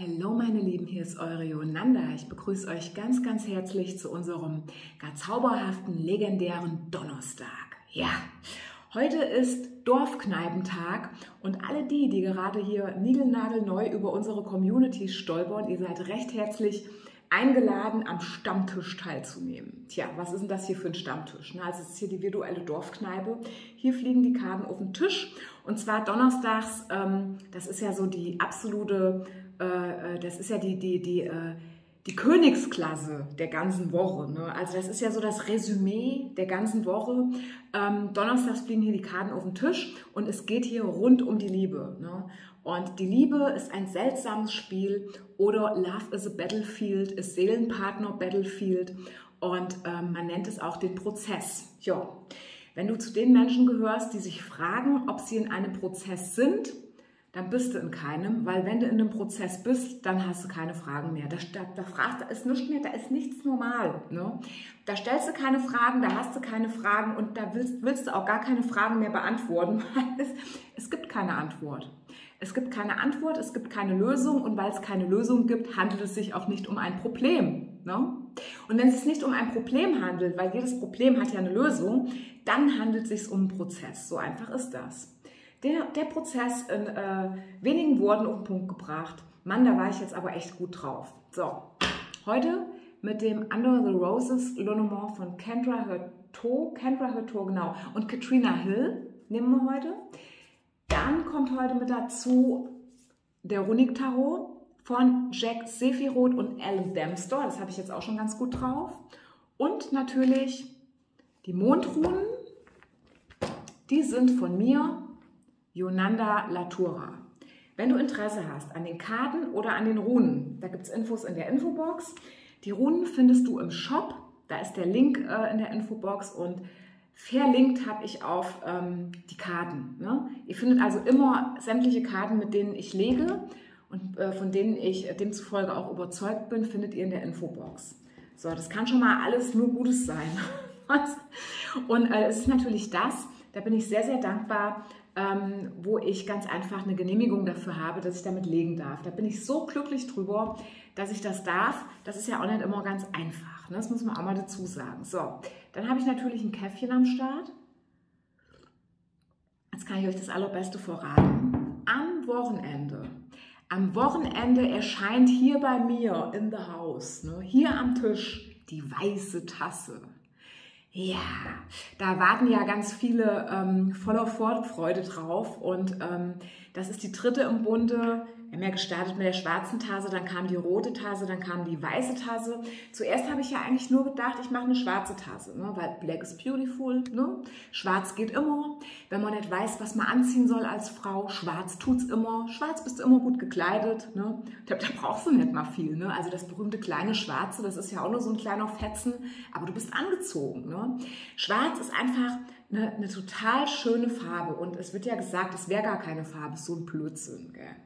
Hallo meine Lieben, hier ist eure Yonanda. Ich begrüße euch ganz, ganz herzlich zu unserem gar zauberhaften, legendären Donnerstag. Ja, heute ist Dorfkneipentag und alle die, die gerade hier niegelnagelneu über unsere Community stolpern, ihr seid recht herzlich eingeladen, am Stammtisch teilzunehmen. Tja, was ist denn das hier für ein Stammtisch? Na, also es ist hier die virtuelle Dorfkneipe. Hier fliegen die Karten auf den Tisch und zwar donnerstags, ähm, das ist ja so die absolute, äh, äh das ist ja die, die, die, äh, die Königsklasse der ganzen Woche. Ne? Also das ist ja so das Resümee der ganzen Woche. Ähm, donnerstags fliegen hier die Karten auf den Tisch und es geht hier rund um die Liebe. Ne? Und die Liebe ist ein seltsames Spiel oder Love is a Battlefield, ist Seelenpartner Battlefield und ähm, man nennt es auch den Prozess. Ja. Wenn du zu den Menschen gehörst, die sich fragen, ob sie in einem Prozess sind, dann bist du in keinem, weil wenn du in einem Prozess bist, dann hast du keine Fragen mehr. Da, da, da, fragst, da ist nichts mehr, da ist nichts normal. Ne? Da stellst du keine Fragen, da hast du keine Fragen und da willst, willst du auch gar keine Fragen mehr beantworten, weil es, es gibt keine Antwort. Es gibt keine Antwort, es gibt keine Lösung und weil es keine Lösung gibt, handelt es sich auch nicht um ein Problem. Ne? Und wenn es sich nicht um ein Problem handelt, weil jedes Problem hat ja eine Lösung, dann handelt es sich um einen Prozess. So einfach ist das. Der, der Prozess in äh, wenigen Worten auf den Punkt gebracht. Mann, da war ich jetzt aber echt gut drauf. So, heute mit dem Under the Roses Lonomont von Kendra Hurto, Kendra Hurto, genau, und Katrina Hill nehmen wir heute. Dann kommt heute mit dazu der Runik Tarot von Jack Sephiroth und Alan Dempster. Das habe ich jetzt auch schon ganz gut drauf. Und natürlich die Mondrunen. Die sind von mir, Yonanda Latura. Wenn du Interesse hast an den Karten oder an den Runen, da gibt es Infos in der Infobox. Die Runen findest du im Shop. Da ist der Link äh, in der Infobox und Verlinkt habe ich auf ähm, die Karten. Ne? Ihr findet also immer sämtliche Karten, mit denen ich lege und äh, von denen ich demzufolge auch überzeugt bin, findet ihr in der Infobox. So, das kann schon mal alles nur Gutes sein. und äh, es ist natürlich das, da bin ich sehr, sehr dankbar, ähm, wo ich ganz einfach eine Genehmigung dafür habe, dass ich damit legen darf. Da bin ich so glücklich drüber, dass ich das darf. Das ist ja auch nicht immer ganz einfach. Ne? Das muss man auch mal dazu sagen. So, dann habe ich natürlich ein Käffchen am Start. Jetzt kann ich euch das Allerbeste verraten. Am Wochenende. Am Wochenende erscheint hier bei mir in the house, ne, hier am Tisch, die weiße Tasse. Ja, da warten ja ganz viele ähm, voller Vorfreude drauf und ähm, das ist die dritte im Bunde wir haben ja gestartet mit der schwarzen Tasse, dann kam die rote Tasse, dann kam die weiße Tasse. Zuerst habe ich ja eigentlich nur gedacht, ich mache eine schwarze Tasse, ne? weil Black is beautiful. Ne? Schwarz geht immer. Wenn man nicht weiß, was man anziehen soll als Frau, schwarz tut's immer. Schwarz bist du immer gut gekleidet. Ne? Da, da brauchst du nicht mal viel. Ne? Also das berühmte kleine Schwarze, das ist ja auch nur so ein kleiner Fetzen, aber du bist angezogen. Ne? Schwarz ist einfach eine, eine total schöne Farbe und es wird ja gesagt, es wäre gar keine Farbe, so ein Blödsinn. Gell?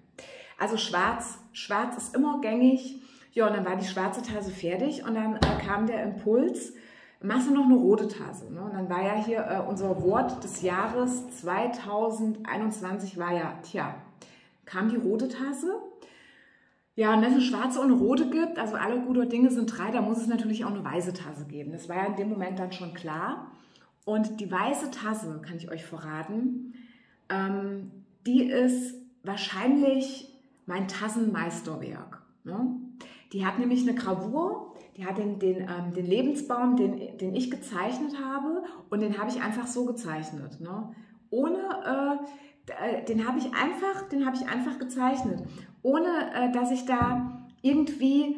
Also schwarz, schwarz ist immer gängig. Ja, und dann war die schwarze Tasse fertig und dann äh, kam der Impuls, machst du noch eine rote Tasse. Ne? Und dann war ja hier äh, unser Wort des Jahres 2021 war ja, tja, kam die rote Tasse. Ja, und wenn es eine schwarze und eine rote gibt, also alle gute Dinge sind drei, da muss es natürlich auch eine weiße Tasse geben. Das war ja in dem Moment dann schon klar. Und die weiße Tasse, kann ich euch verraten, ähm, die ist wahrscheinlich mein Tassenmeisterwerk. Ne? Die hat nämlich eine Gravur, die hat den, den, ähm, den Lebensbaum, den, den ich gezeichnet habe und den habe ich einfach so gezeichnet. Ne? Ohne, äh, äh den habe ich einfach, den habe ich einfach gezeichnet, ohne äh, dass ich da irgendwie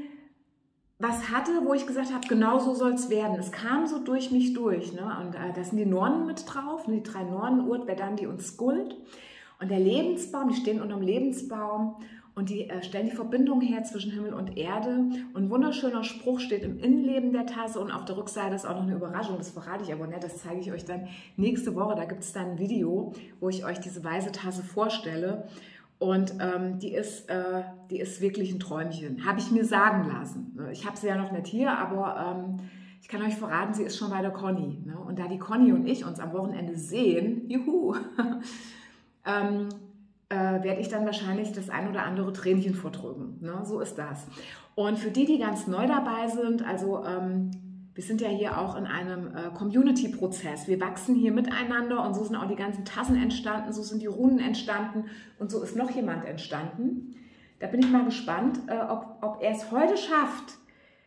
was hatte, wo ich gesagt habe, genau so soll es werden. Es kam so durch mich durch. Ne? Und äh, da sind die Nornen mit drauf, ne? die drei Nornen, Urt, Verdandi und Skuld. Und der Lebensbaum, die stehen unter dem Lebensbaum und die äh, stellen die Verbindung her zwischen Himmel und Erde. Und ein wunderschöner Spruch steht im Innenleben der Tasse und auf der Rückseite ist auch noch eine Überraschung, das verrate ich aber nicht, das zeige ich euch dann nächste Woche. Da gibt es dann ein Video, wo ich euch diese weiße Tasse vorstelle. Und ähm, die, ist, äh, die ist wirklich ein Träumchen, habe ich mir sagen lassen. Ich habe sie ja noch nicht hier, aber ähm, ich kann euch verraten, sie ist schon bei der Conny. Ne? Und da die Conny und ich uns am Wochenende sehen, juhu, ähm, äh, werde ich dann wahrscheinlich das ein oder andere Tränchen verdrücken. Ne? So ist das. Und für die, die ganz neu dabei sind, also ähm, wir sind ja hier auch in einem äh, Community-Prozess. Wir wachsen hier miteinander und so sind auch die ganzen Tassen entstanden, so sind die Runen entstanden und so ist noch jemand entstanden. Da bin ich mal gespannt, äh, ob, ob er es heute schafft,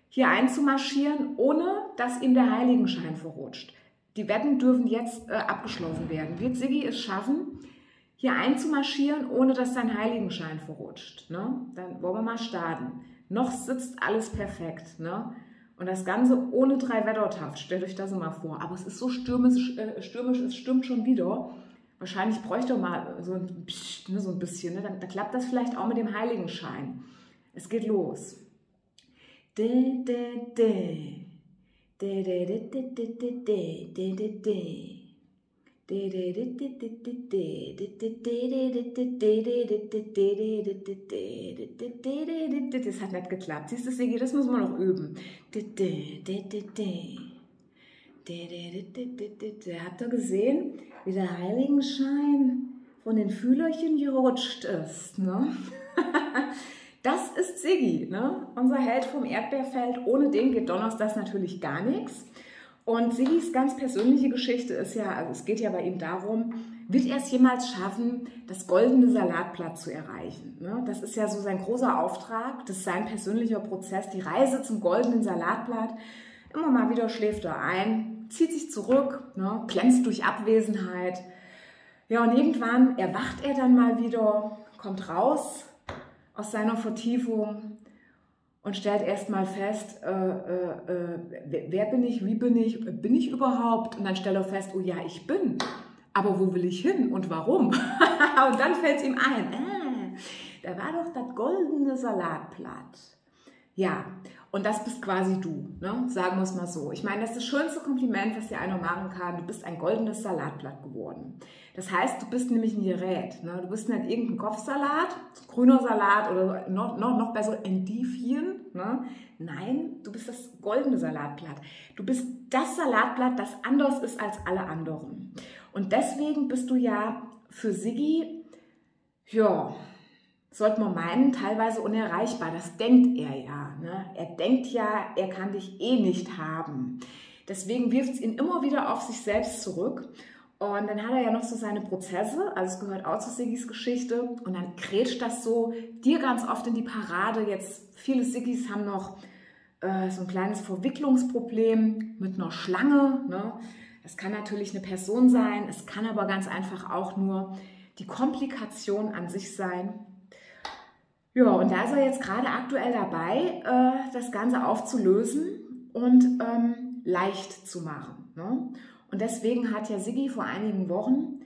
hier einzumarschieren, ohne dass ihm der Heiligenschein verrutscht. Die Wetten dürfen jetzt äh, abgeschlossen werden. Wird Siggi es schaffen, hier einzumarschieren, ohne dass sein Heiligenschein verrutscht? Ne? Dann wollen wir mal starten. Noch sitzt alles perfekt. Ne? Und das Ganze ohne drei Wettertaft. Stellt euch das mal vor. Aber es ist so stürmisch, äh, stürmisch es stürmt schon wieder. Wahrscheinlich bräuchte er mal so ein, Psst, ne, so ein bisschen. Ne? Dann, dann klappt das vielleicht auch mit dem Heiligenschein. Es geht los. De, de. De, de, de, de, de, de, de, de, de. Das hat nicht geklappt. Siehst du, Sigi, das muss man noch üben. Habt ihr gesehen, wie der Heiligenschein von den Fühlerchen gerutscht ist? Ne? Das ist Siggi, ne? unser Held vom Erdbeerfeld. Ohne den geht Donnerstags natürlich gar nichts. Und Sigis ganz persönliche Geschichte ist ja, also es geht ja bei ihm darum, wird er es jemals schaffen, das goldene Salatblatt zu erreichen? Ne? Das ist ja so sein großer Auftrag, das ist sein persönlicher Prozess, die Reise zum goldenen Salatblatt. Immer mal wieder schläft er ein, zieht sich zurück, ne? glänzt durch Abwesenheit. Ja, und irgendwann erwacht er dann mal wieder, kommt raus aus seiner Vertiefung und stellt erstmal fest, äh, äh, äh, wer bin ich, wie bin ich, bin ich überhaupt? Und dann stellt er fest, oh ja, ich bin. Aber wo will ich hin und warum? und dann fällt es ihm ein, äh, da war doch das goldene Salatblatt. Ja, und das bist quasi du, ne? sagen wir es mal so. Ich meine, das ist das schönste Kompliment, was dir einer machen kann. Du bist ein goldenes Salatblatt geworden. Das heißt, du bist nämlich ein Gerät. Ne? Du bist nicht irgendein Kopfsalat, grüner Salat oder noch, noch, noch besser Endivien. Ne? Nein, du bist das goldene Salatblatt. Du bist das Salatblatt, das anders ist als alle anderen. Und deswegen bist du ja für Siggi, ja, sollte man meinen, teilweise unerreichbar. Das denkt er ja. Ne? Er denkt ja, er kann dich eh nicht haben. Deswegen wirft es ihn immer wieder auf sich selbst zurück. Und dann hat er ja noch so seine Prozesse, also es gehört auch zu Siggis Geschichte. Und dann grätscht das so dir ganz oft in die Parade. Jetzt, viele Siggis haben noch äh, so ein kleines Verwicklungsproblem mit einer Schlange. Ne? Das kann natürlich eine Person sein, es kann aber ganz einfach auch nur die Komplikation an sich sein. Ja, und da ist er jetzt gerade aktuell dabei, äh, das Ganze aufzulösen und ähm, leicht zu machen. Ne? Und deswegen hat ja Siggi vor einigen Wochen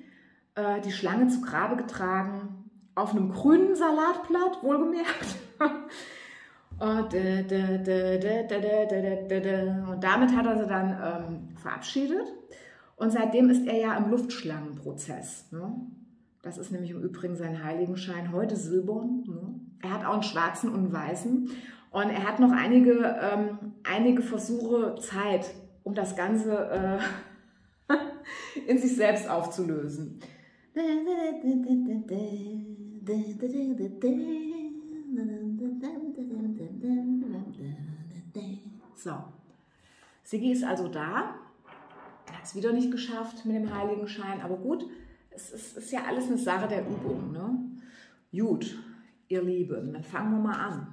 äh, die Schlange zu Grabe getragen, auf einem grünen Salatblatt, wohlgemerkt. und, damit hat er sie dann ähm, verabschiedet. Und seitdem ist er ja im Luftschlangenprozess. Ne? Das ist nämlich im Übrigen sein Heiligenschein, heute silbern. Ne? Er hat auch einen schwarzen und einen weißen. Und er hat noch einige, ähm, einige Versuche Zeit, um das Ganze äh, in sich selbst aufzulösen. So, Sigi ist also da. Hat es wieder nicht geschafft mit dem Heiligenschein, aber gut, es ist, ist, ja alles eine Sache der Übung. Ne? Gut, ihr Lieben, fangen wir mal an.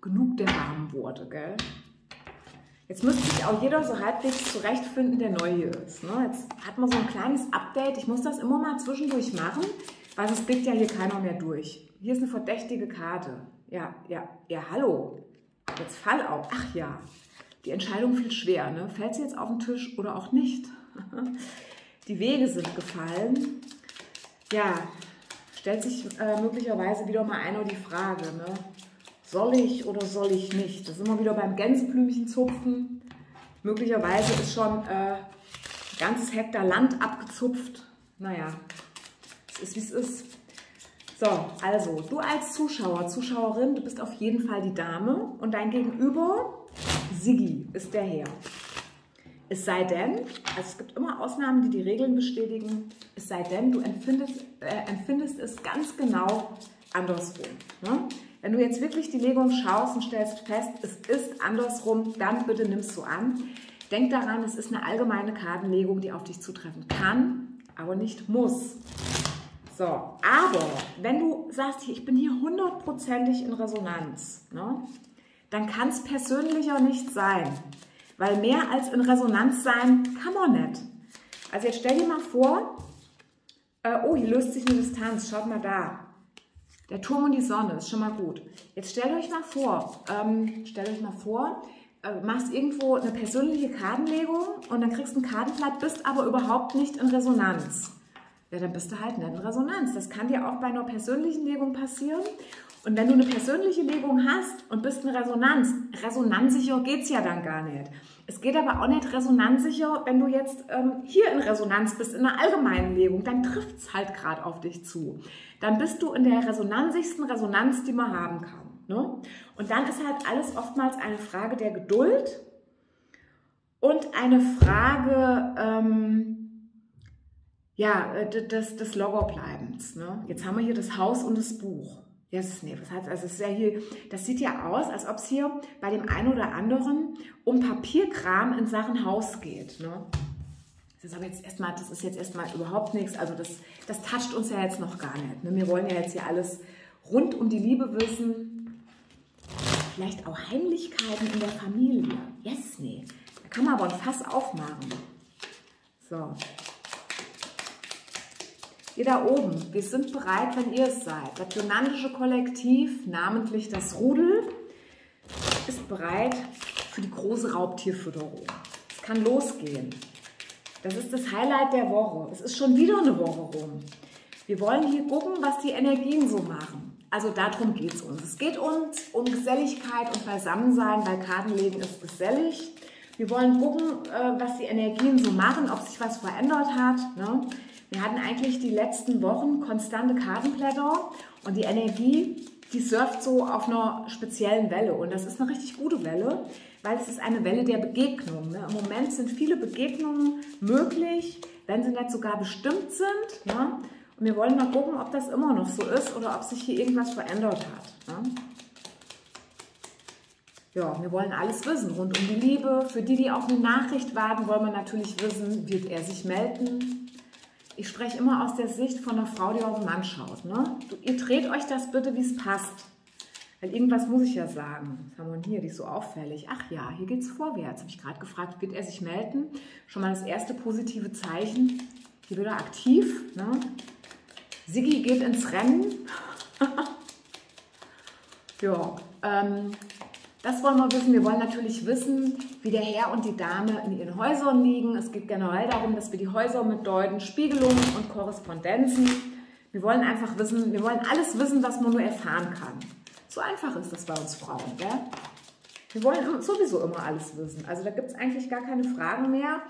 Genug der warmen Worte, gell? Jetzt müsste sich auch jeder so halbwegs zurechtfinden, der neu hier ist. Ne? Jetzt hat man so ein kleines Update. Ich muss das immer mal zwischendurch machen, weil es blickt ja hier keiner mehr durch. Hier ist eine verdächtige Karte. Ja, ja, ja, hallo. Jetzt fall auf. Ach ja, die Entscheidung fiel schwer. Ne? Fällt sie jetzt auf den Tisch oder auch nicht? Die Wege sind gefallen. Ja, stellt sich äh, möglicherweise wieder mal einer die Frage, ne? soll ich oder soll ich nicht? Das ist immer wieder beim Gänseblümchen zupfen. Möglicherweise ist schon äh, ein ganzes Hektar Land abgezupft. Naja, es ist wie es ist. So, also, du als Zuschauer, Zuschauerin, du bist auf jeden Fall die Dame und dein Gegenüber, Siggi, ist der Herr. Es sei denn, also es gibt immer Ausnahmen, die die Regeln bestätigen, Es sei denn, du empfindest, äh, empfindest es ganz genau andersrum. Ne? Wenn du jetzt wirklich die Legung schaust und stellst fest, es ist andersrum, dann bitte nimmst du an. Denk daran, es ist eine allgemeine Kartenlegung, die auf dich zutreffen kann, aber nicht muss. So, aber wenn du sagst, ich bin hier hundertprozentig in Resonanz, ne, dann kann es persönlicher nicht sein. Weil mehr als in Resonanz sein kann man nicht. Also jetzt stell dir mal vor, äh, oh, hier löst sich eine Distanz, schaut mal da. Der Turm und die Sonne ist schon mal gut. Jetzt stellt euch mal vor, ähm, stellt euch mal vor, äh, machst irgendwo eine persönliche Kartenlegung und dann kriegst du ein Kartenblatt, bist aber überhaupt nicht in Resonanz. Ja, dann bist du halt nicht in Resonanz. Das kann dir auch bei einer persönlichen Legung passieren. Und wenn du eine persönliche Legung hast und bist in Resonanz, resonanzsicher geht es ja dann gar nicht. Es geht aber auch nicht resonanzsicher, wenn du jetzt ähm, hier in Resonanz bist, in einer allgemeinen Legung, dann trifft es halt gerade auf dich zu. Dann bist du in der resonanzigsten Resonanz, die man haben kann. Ne? Und dann ist halt alles oftmals eine Frage der Geduld und eine Frage ähm, ja, äh, des, des Loggerbleibens. Ne? Jetzt haben wir hier das Haus und das Buch. Ist, nee, was heißt, also es ist ja hier, das sieht ja aus, als ob es hier bei dem einen oder anderen um Papierkram in Sachen Haus geht. Ne? Das ist aber jetzt erstmal, das ist jetzt erstmal überhaupt nichts, also das, das toucht uns ja jetzt noch gar nicht. Ne? Wir wollen ja jetzt hier alles rund um die Liebe wissen. Vielleicht auch Heimlichkeiten in der Familie. Yes, nee. Da kann man aber ein Fass aufmachen. So, Ihr da oben, wir sind bereit, wenn ihr es seid. Das Donantische Kollektiv, namentlich das Rudel, ist bereit für die große Raubtierfütterung. Es kann losgehen. Das ist das Highlight der Woche. Es ist schon wieder eine Woche rum. Wir wollen hier gucken, was die Energien so machen. Also darum geht es uns. Es geht uns um Geselligkeit und Beisammensein, weil Kartenlegen ist gesellig. Wir wollen gucken, äh, was die Energien so machen, ob sich was verändert hat. Ne? Wir hatten eigentlich die letzten Wochen konstante Kartenblätter und die Energie, die surft so auf einer speziellen Welle. Und das ist eine richtig gute Welle, weil es ist eine Welle der Begegnung. Ne? Im Moment sind viele Begegnungen möglich, wenn sie nicht sogar bestimmt sind. Ne? Und wir wollen mal gucken, ob das immer noch so ist oder ob sich hier irgendwas verändert hat. Ne? Ja, wir wollen alles wissen rund um die Liebe. Für die, die auf eine Nachricht warten, wollen wir natürlich wissen, wird er sich melden? Ich spreche immer aus der Sicht von einer Frau, die auf den Mann schaut. Ne? Ihr dreht euch das bitte, wie es passt. Weil irgendwas muss ich ja sagen. Was haben wir hier? Die ist so auffällig. Ach ja, hier geht es vorwärts. Habe ich gerade gefragt, wird er sich melden? Schon mal das erste positive Zeichen. Hier wird er aktiv. Ne? Siggi geht ins Rennen. ja, ähm, das wollen wir wissen. Wir wollen natürlich wissen, wie der Herr und die Dame in ihren Häusern liegen. Es geht generell darum, dass wir die Häuser mitdeuten, Spiegelungen und Korrespondenzen. Wir wollen einfach wissen, wir wollen alles wissen, was man nur erfahren kann. So einfach ist das bei uns Frauen, gell? Wir wollen sowieso immer alles wissen. Also da gibt es eigentlich gar keine Fragen mehr.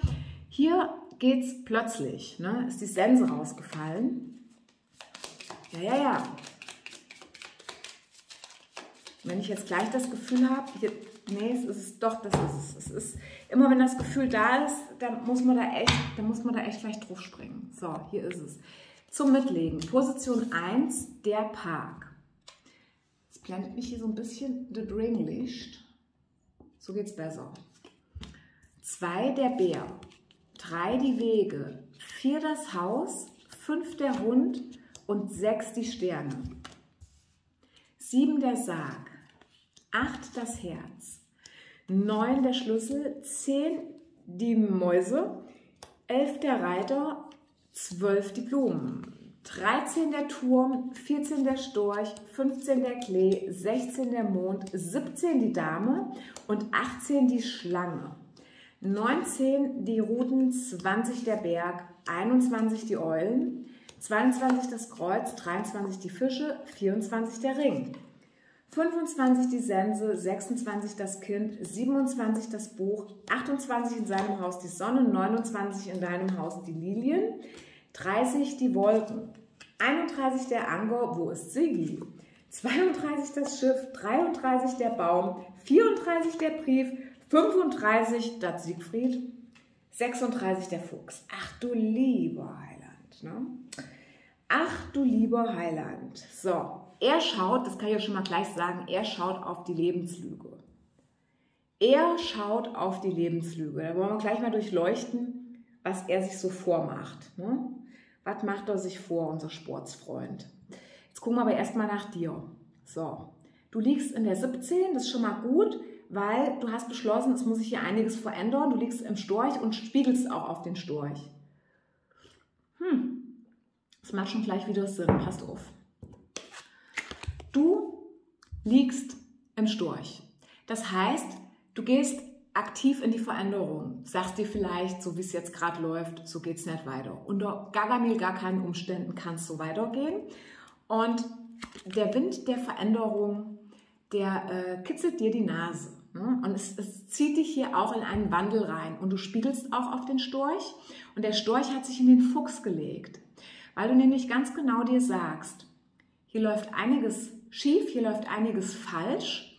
Hier geht es plötzlich. Ne? Ist die Sense rausgefallen? Ja, ja, ja. Wenn ich jetzt gleich das Gefühl habe, nee, es ist doch, das ist es. Ist immer, wenn das Gefühl da ist, dann muss man da echt, dann muss man da echt gleich drauf springen. So, hier ist es. Zum Mitlegen. Position 1, der Park. Jetzt blendet mich hier so ein bisschen das Ringlicht. So geht's besser. 2, der Bär. 3, die Wege. 4, das Haus. 5, der Hund. Und 6, die Sterne. 7, der Sarg. 8 das Herz, 9 der Schlüssel, 10 die Mäuse, 11 der Reiter, 12 die Blumen, 13 der Turm, 14 der Storch, 15 der Klee, 16 der Mond, 17 die Dame. Und 18 die Schlange. 19 die Ruten, 20 der Berg, 21 die Eulen, 22 das Kreuz, 23 die Fische, 24 der Ring. 25 die Sense, 26 das Kind, 27 das Buch, 28 in seinem Haus die Sonne, 29 in deinem Haus die Lilien, 30 die Wolken, 31 der Angor, wo ist Siggi? 32 das Schiff, 33 der Baum, 34 der Brief, 35 das Siegfried, 36 der Fuchs. Ach du lieber Heiland. Ne? Ach du lieber Heiland. So, er schaut, das kann ich ja schon mal gleich sagen, er schaut auf die Lebenslüge. Er schaut auf die Lebenslüge. Da wollen wir gleich mal durchleuchten, was er sich so vormacht. Ne? Was macht er sich vor, unser Sportsfreund? Jetzt gucken wir aber erstmal nach dir. So, du liegst in der 17, das ist schon mal gut, weil du hast beschlossen, es muss sich hier einiges verändern. Du liegst im Storch und spiegelst auch auf den Storch. Hm, das macht schon gleich wieder Sinn. Passt auf. Du liegst im Storch. Das heißt, du gehst aktiv in die Veränderung. Sagst dir vielleicht, so wie es jetzt gerade läuft, so geht es nicht weiter. Unter gar, gar keinen Umständen kann es so weitergehen. Und der Wind der Veränderung, der äh, kitzelt dir die Nase. Ne? Und es, es, zieht dich hier auch in einen Wandel rein. Und du spiegelst auch auf den Storch. Und der Storch hat sich in den Fuchs gelegt. Weil du nämlich ganz genau dir sagst, hier läuft einiges schief, hier läuft einiges falsch.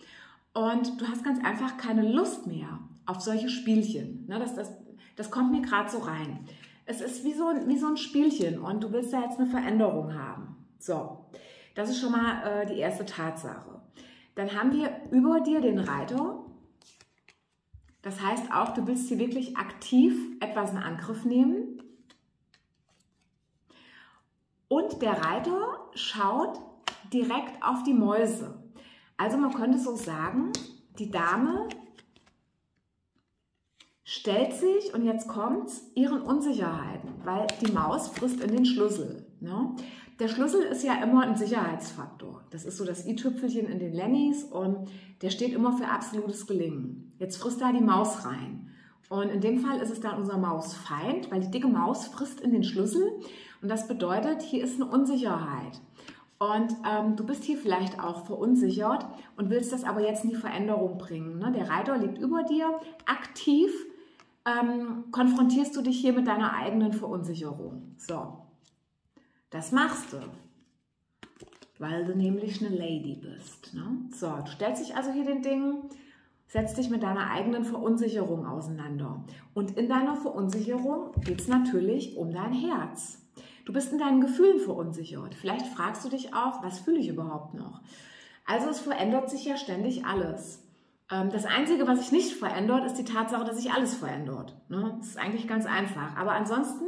Und du hast ganz einfach keine Lust mehr auf solche Spielchen. Ne? Das, das, das kommt mir gerade so rein. Es ist wie so, wie so ein Spielchen und du willst da jetzt eine Veränderung haben. So, das ist schon mal äh, die erste Tatsache. Dann haben wir über dir den Reiter. Das heißt auch, du willst hier wirklich aktiv etwas in Angriff nehmen. Und der Reiter schaut direkt auf die Mäuse. Also man könnte so sagen, die Dame stellt sich, und jetzt kommt's, ihren Unsicherheiten, weil die Maus frisst in den Schlüssel. Ne? Der Schlüssel ist ja immer ein Sicherheitsfaktor. Das ist so das i-Tüpfelchen in den Lennys und der steht immer für absolutes Gelingen. Jetzt frisst da die Maus rein. Und in dem Fall ist es dann unser Mausfeind, weil die dicke Maus frisst in den Schlüssel und das bedeutet, hier ist eine Unsicherheit. Und ähm, du bist hier vielleicht auch verunsichert und willst das aber jetzt in die Veränderung bringen. Ne? Der Reiter liegt über dir, aktiv ähm, konfrontierst du dich hier mit deiner eigenen Verunsicherung. So, das machst du, weil du nämlich eine Lady bist. Ne? So, du stellst dich also hier den Dingen, setzt dich mit deiner eigenen Verunsicherung auseinander. Und in deiner Verunsicherung geht es natürlich um dein Herz. Du bist in deinen Gefühlen verunsichert. Vielleicht fragst du dich auch, was fühle ich überhaupt noch? Also es verändert sich ja ständig alles. Ähm, das Einzige, was sich nicht verändert, ist die Tatsache, dass sich alles verändert. Ne? Das ist eigentlich ganz einfach. Aber ansonsten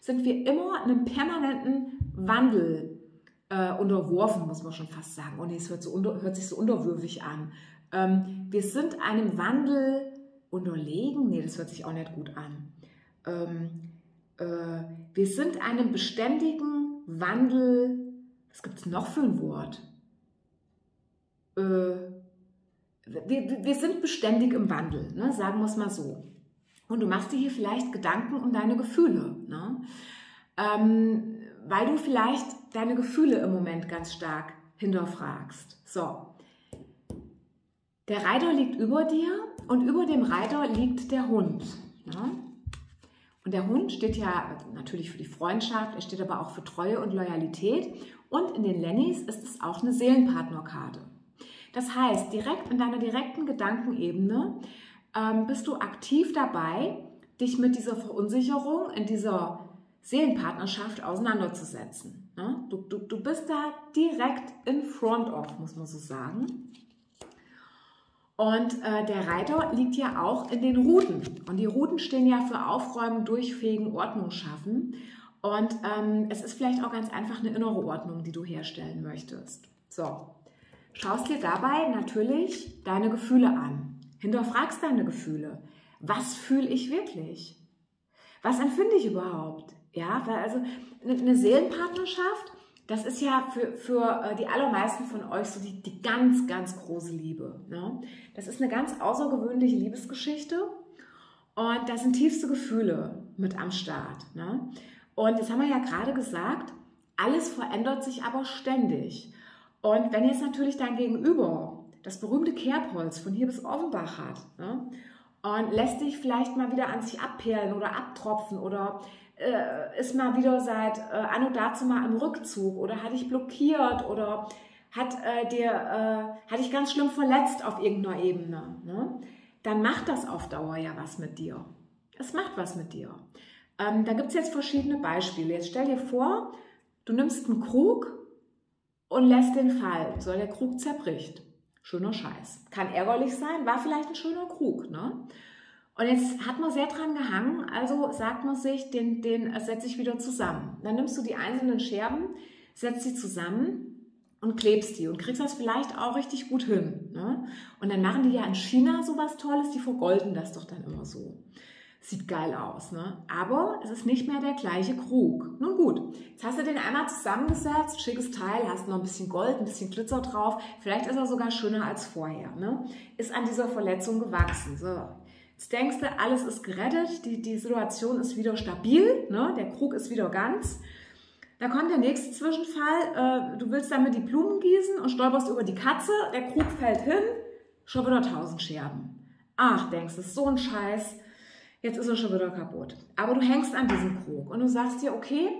sind wir immer einem permanenten Wandel äh, unterworfen, muss man schon fast sagen. Oh nee, es hört, so unter, hört sich so unterwürfig an. Ähm, wir sind einem Wandel unterlegen. Nee, das hört sich auch nicht gut an. Äh, wir sind einem beständigen Wandel. Was gibt es noch für ein Wort? Äh, wir, wir sind beständig im Wandel, ne? sagen wir es mal so. Und du machst dir hier vielleicht Gedanken um deine Gefühle, ne? ähm, weil du vielleicht deine Gefühle im Moment ganz stark hinterfragst. So, der Reiter liegt über dir und über dem Reiter liegt der Hund. Ne? Und der Hund steht ja natürlich für die Freundschaft, er steht aber auch für Treue und Loyalität. Und in den Lennys ist es auch eine Seelenpartnerkarte. Das heißt, direkt in deiner direkten Gedankenebene ähm, bist du aktiv dabei, dich mit dieser Verunsicherung in dieser Seelenpartnerschaft auseinanderzusetzen. Ne? Du, du, du bist da direkt in front of, muss man so sagen. Und äh, der Reiter liegt ja auch in den Routen. Und die Routen stehen ja für Aufräumen, Durchfegen, Ordnung schaffen. Und ähm, es ist vielleicht auch ganz einfach eine innere Ordnung, die du herstellen möchtest. So, schaust dir dabei natürlich deine Gefühle an. Hinterfragst deine Gefühle. Was fühle ich wirklich? Was empfinde ich überhaupt? Ja, weil also eine Seelenpartnerschaft, das ist ja für, für äh, die allermeisten von euch so die, die ganz, ganz große Liebe. Ne? Das ist eine ganz außergewöhnliche Liebesgeschichte und da sind tiefste Gefühle mit am Start. Ne? Und das haben wir ja gerade gesagt, alles verändert sich aber ständig. Und wenn jetzt natürlich dein Gegenüber das berühmte Kerbholz von hier bis Offenbach hat ne? Und lässt dich vielleicht mal wieder an sich abperlen oder abtropfen oder äh, ist mal wieder seit äh, an und dazu mal im Rückzug oder hat dich blockiert oder hat äh, dir äh, hat dich ganz schlimm verletzt auf irgendeiner Ebene, ne? dann macht das auf Dauer ja was mit dir. Es macht was mit dir. Ähm, da gibt es jetzt verschiedene Beispiele. Jetzt stell dir vor, du nimmst einen Krug und lässt den fallen. So, der Krug zerbricht. Schöner Scheiß. Kann ärgerlich sein, war vielleicht ein schöner Krug. Ne? Und jetzt hat man sehr dran gehangen, also sagt man sich, den, den setze ich wieder zusammen. Dann nimmst du die einzelnen Scherben, setzt sie zusammen und klebst die und kriegst das vielleicht auch richtig gut hin. Ne? Und dann machen die ja in China sowas Tolles, die vergolden das doch dann immer so. Sieht geil aus, ne? Aber es ist nicht mehr der gleiche Krug. Nun gut, jetzt hast du den einmal zusammengesetzt, schickes Teil, hast noch ein bisschen Gold, ein bisschen Glitzer drauf. Vielleicht ist er sogar schöner als vorher, ne? Ist an dieser Verletzung gewachsen. So, Jetzt denkst du, alles ist gerettet, die, die Situation ist wieder stabil, ne? der Krug ist wieder ganz. Da kommt der nächste Zwischenfall, äh, du willst damit die Blumen gießen und stolperst über die Katze, der Krug fällt hin, schon wieder tausend Scherben. Ach, denkst du, ist so ein Scheiß, jetzt ist er schon wieder kaputt. Aber du hängst an diesem Krug und du sagst dir, okay,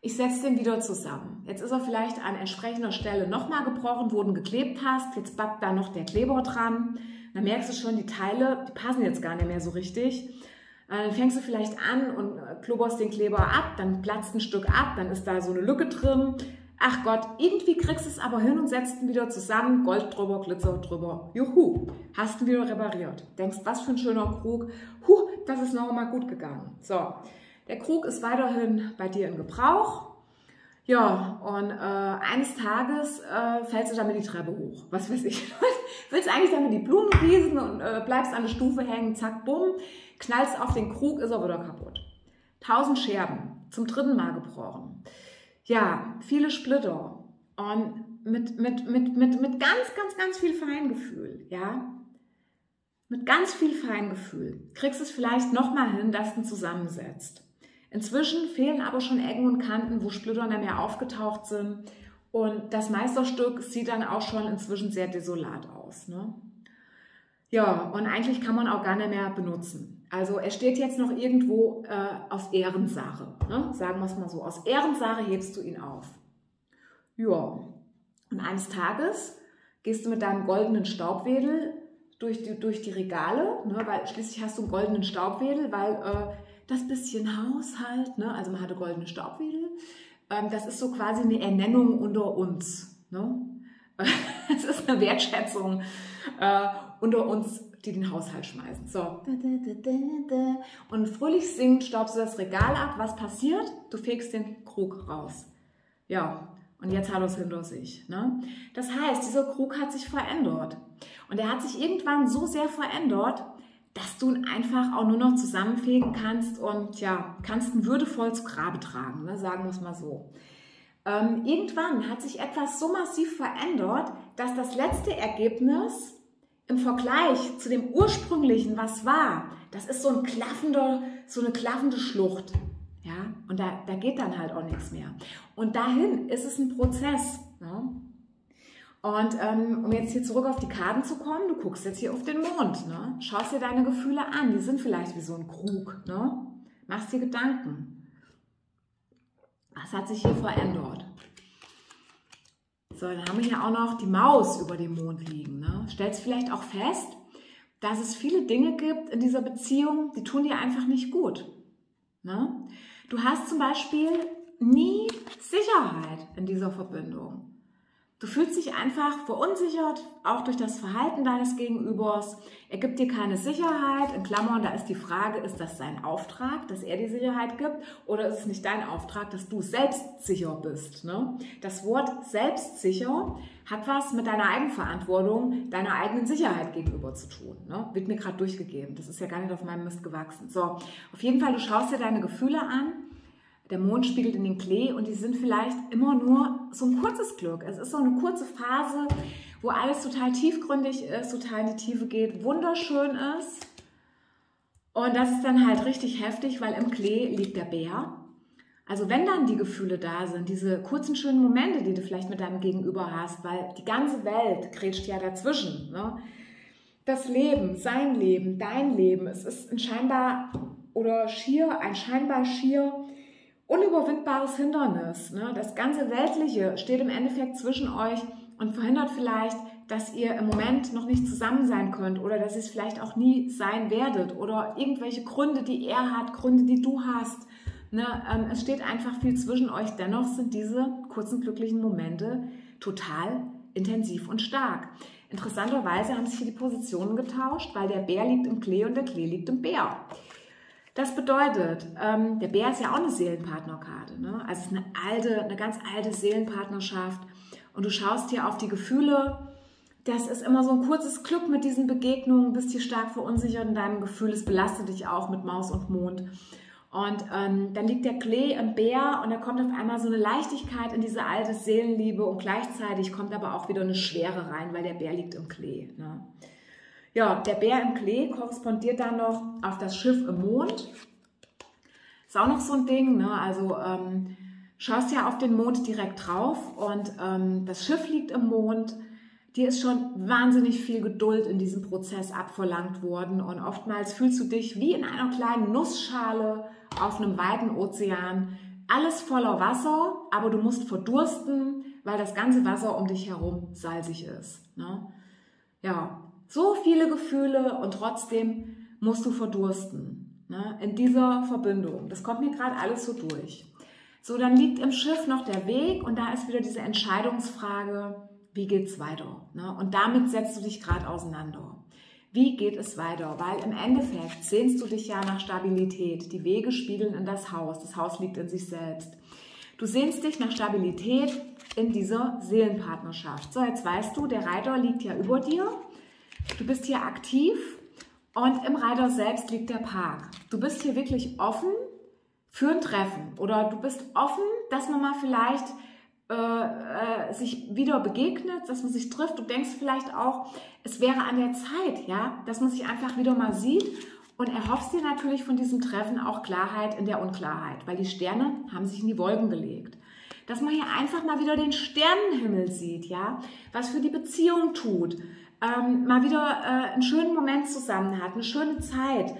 ich setze den wieder zusammen. Jetzt ist er vielleicht an entsprechender Stelle nochmal gebrochen, wo du geklebt hast, jetzt bappt da noch der Kleber dran. Dann merkst du schon, die Teile, die passen jetzt gar nicht mehr so richtig. Äh, dann fängst du vielleicht an und äh, kloberst den Kleber ab, dann platzt ein Stück ab, dann ist da so eine Lücke drin. Ach Gott, irgendwie kriegst du es aber hin und setzt ihn wieder zusammen, Gold drüber, Glitzer drüber. Juhu, hast ihn wieder repariert. Denkst, was für ein schöner Krug. Huh, das ist noch einmal gut gegangen. So, der Krug ist weiterhin bei dir in Gebrauch. Ja, und äh, eines Tages äh, fällst du damit die Treppe hoch. Was weiß ich. Willst eigentlich damit die Blumen gießen und äh, bleibst an der Stufe hängen, zack, bumm, knallst auf den Krug, ist er wieder kaputt. Tausend Scherben, zum dritten Mal gebrochen. Ja, viele Splitter und mit, mit, mit, mit, mit ganz, ganz, ganz viel Feingefühl, ja. Mit ganz viel Feingefühl kriegst du es vielleicht nochmal hin, dass du zusammensetzt. Inzwischen fehlen aber schon Ecken und Kanten, wo Splitter nicht mehr aufgetaucht sind. Und das Meisterstück sieht dann auch schon inzwischen sehr desolat aus. Ne? Ja, und eigentlich kann man auch gar nicht mehr benutzen. Also er steht jetzt noch irgendwo äh, aus Ehrensache. Ne? Sagen wir es mal so. Aus Ehrensache hebst du ihn auf. Ja, und eines Tages gehst du mit deinem goldenen Staubwedel durch die, durch die Regale, ne? weil schließlich hast du einen goldenen Staubwedel, weil äh, das bisschen Haushalt, ne? also man hatte goldene Staubwedel, ähm, das ist so quasi eine Ernennung unter uns. Ne? Es ist eine Wertschätzung äh, unter uns, die den Haushalt schmeißen. So. Und fröhlich singend staubst du das Regal ab. Was passiert? Du fegst den Krug raus. Ja, und jetzt hat er es hinter sich. Ne? Das heißt, dieser Krug hat sich verändert. Und er hat sich irgendwann so sehr verändert, dass du ihn einfach auch nur noch zusammenfegen kannst und ja, kannst ihn würdevoll zu Grabe tragen, ne? sagen wir es mal so. Ähm, irgendwann hat sich etwas so massiv verändert, dass das letzte Ergebnis im Vergleich zu dem ursprünglichen, was war, das ist so ein klaffender, so eine klaffende Schlucht. Ja, und da, da geht dann halt auch nichts mehr. Und dahin ist es ein Prozess. Ne? Und ähm, um jetzt hier zurück auf die Karten zu kommen, du guckst jetzt hier auf den Mond, ne? schaust dir deine Gefühle an, die sind vielleicht wie so ein Krug, ne? machst dir Gedanken. Was hat sich hier verändert? So, dann haben wir hier auch noch die Maus über dem Mond liegen. Ne? Stellst vielleicht auch fest, dass es viele Dinge gibt in dieser Beziehung, die tun dir einfach nicht gut. Ne? Du hast zum Beispiel nie Sicherheit in dieser Verbindung. Du fühlst dich einfach verunsichert, auch durch das Verhalten deines Gegenübers. Er gibt dir keine Sicherheit. In Klammern, da ist die Frage, ist das sein Auftrag, dass er die Sicherheit gibt? Oder ist es nicht dein Auftrag, dass du selbstsicher bist? Ne? Das Wort selbstsicher hat was mit deiner Eigenverantwortung, deiner eigenen Sicherheit gegenüber zu tun. Ne? Wird mir gerade durchgegeben. Das ist ja gar nicht auf meinem Mist gewachsen. So, auf jeden Fall, du schaust dir deine Gefühle an der Mond spiegelt in den Klee und die sind vielleicht immer nur so ein kurzes Glück. Es ist so eine kurze Phase, wo alles total tiefgründig ist, total in die Tiefe geht, wunderschön ist. Und das ist dann halt richtig heftig, weil im Klee liegt der Bär. Also wenn dann die Gefühle da sind, diese kurzen schönen Momente, die du vielleicht mit deinem Gegenüber hast, weil die ganze Welt grätscht ja dazwischen. Ne? Das Leben, sein Leben, dein Leben, es ist ein scheinbar oder schier, ein scheinbar schier unüberwindbares Hindernis. Ne? Das ganze Weltliche steht im Endeffekt zwischen euch und verhindert vielleicht, dass ihr im Moment noch nicht zusammen sein könnt oder dass ihr es vielleicht auch nie sein werdet oder irgendwelche Gründe, die er hat, Gründe, die du hast. Ne? Ähm, es steht einfach viel zwischen euch. Dennoch sind diese kurzen glücklichen Momente total intensiv und stark. Interessanterweise haben sich hier die Positionen getauscht, weil der Bär liegt im Klee und der Klee liegt im Bär. Das bedeutet, ähm, der Bär ist ja auch eine Seelenpartnerkarte. Ne? Also es ist eine alte, eine ganz alte Seelenpartnerschaft. Und du schaust hier auf die Gefühle, das ist immer so ein kurzes Glück mit diesen Begegnungen, bist hier stark verunsichert in deinem Gefühl, es belastet dich auch mit Maus und Mond. Und ähm, dann liegt der Klee im Bär und da kommt auf einmal so eine Leichtigkeit in diese alte Seelenliebe und gleichzeitig kommt aber auch wieder eine Schwere rein, weil der Bär liegt im Klee. Ne? Ja, der Bär im Klee korrespondiert dann noch auf das Schiff im Mond. Ist auch noch so ein Ding, ne? also ähm, schaust ja auf den Mond direkt drauf und ähm, das Schiff liegt im Mond dir ist schon wahnsinnig viel Geduld in diesem Prozess abverlangt worden und oftmals fühlst du dich wie in einer kleinen Nussschale auf einem weiten Ozean, alles voller Wasser, aber du musst verdursten, weil das ganze Wasser um dich herum salzig ist. Ne? Ja, so viele Gefühle und trotzdem musst du verdursten ne? in dieser Verbindung. Das kommt mir gerade alles so durch. So, dann liegt im Schiff noch der Weg und da ist wieder diese Entscheidungsfrage, wie geht's weiter? Ne? Und damit setzt du dich gerade auseinander. Wie geht es weiter? Weil im Endeffekt sehnst du dich ja nach Stabilität. Die Wege spiegeln in das Haus. Das Haus liegt in sich selbst. Du sehnst dich nach Stabilität in dieser Seelenpartnerschaft. So, jetzt weißt du, der Reiter liegt ja über dir. Du bist hier aktiv und im Reiter selbst liegt der Park. Du bist hier wirklich offen für ein Treffen oder du bist offen, dass man mal vielleicht äh, äh, sich wieder begegnet, dass man sich trifft. Du denkst vielleicht auch, es wäre an der Zeit, ja, dass man sich einfach wieder mal sieht und erhoffst dir natürlich von diesem Treffen auch Klarheit in der Unklarheit, weil die Sterne haben sich in die Wolken gelegt. Dass man hier einfach mal wieder den Sternenhimmel sieht, ja, was für die Beziehung tut, ähm, mal wieder äh, einen schönen Moment zusammen hat, eine schöne Zeit.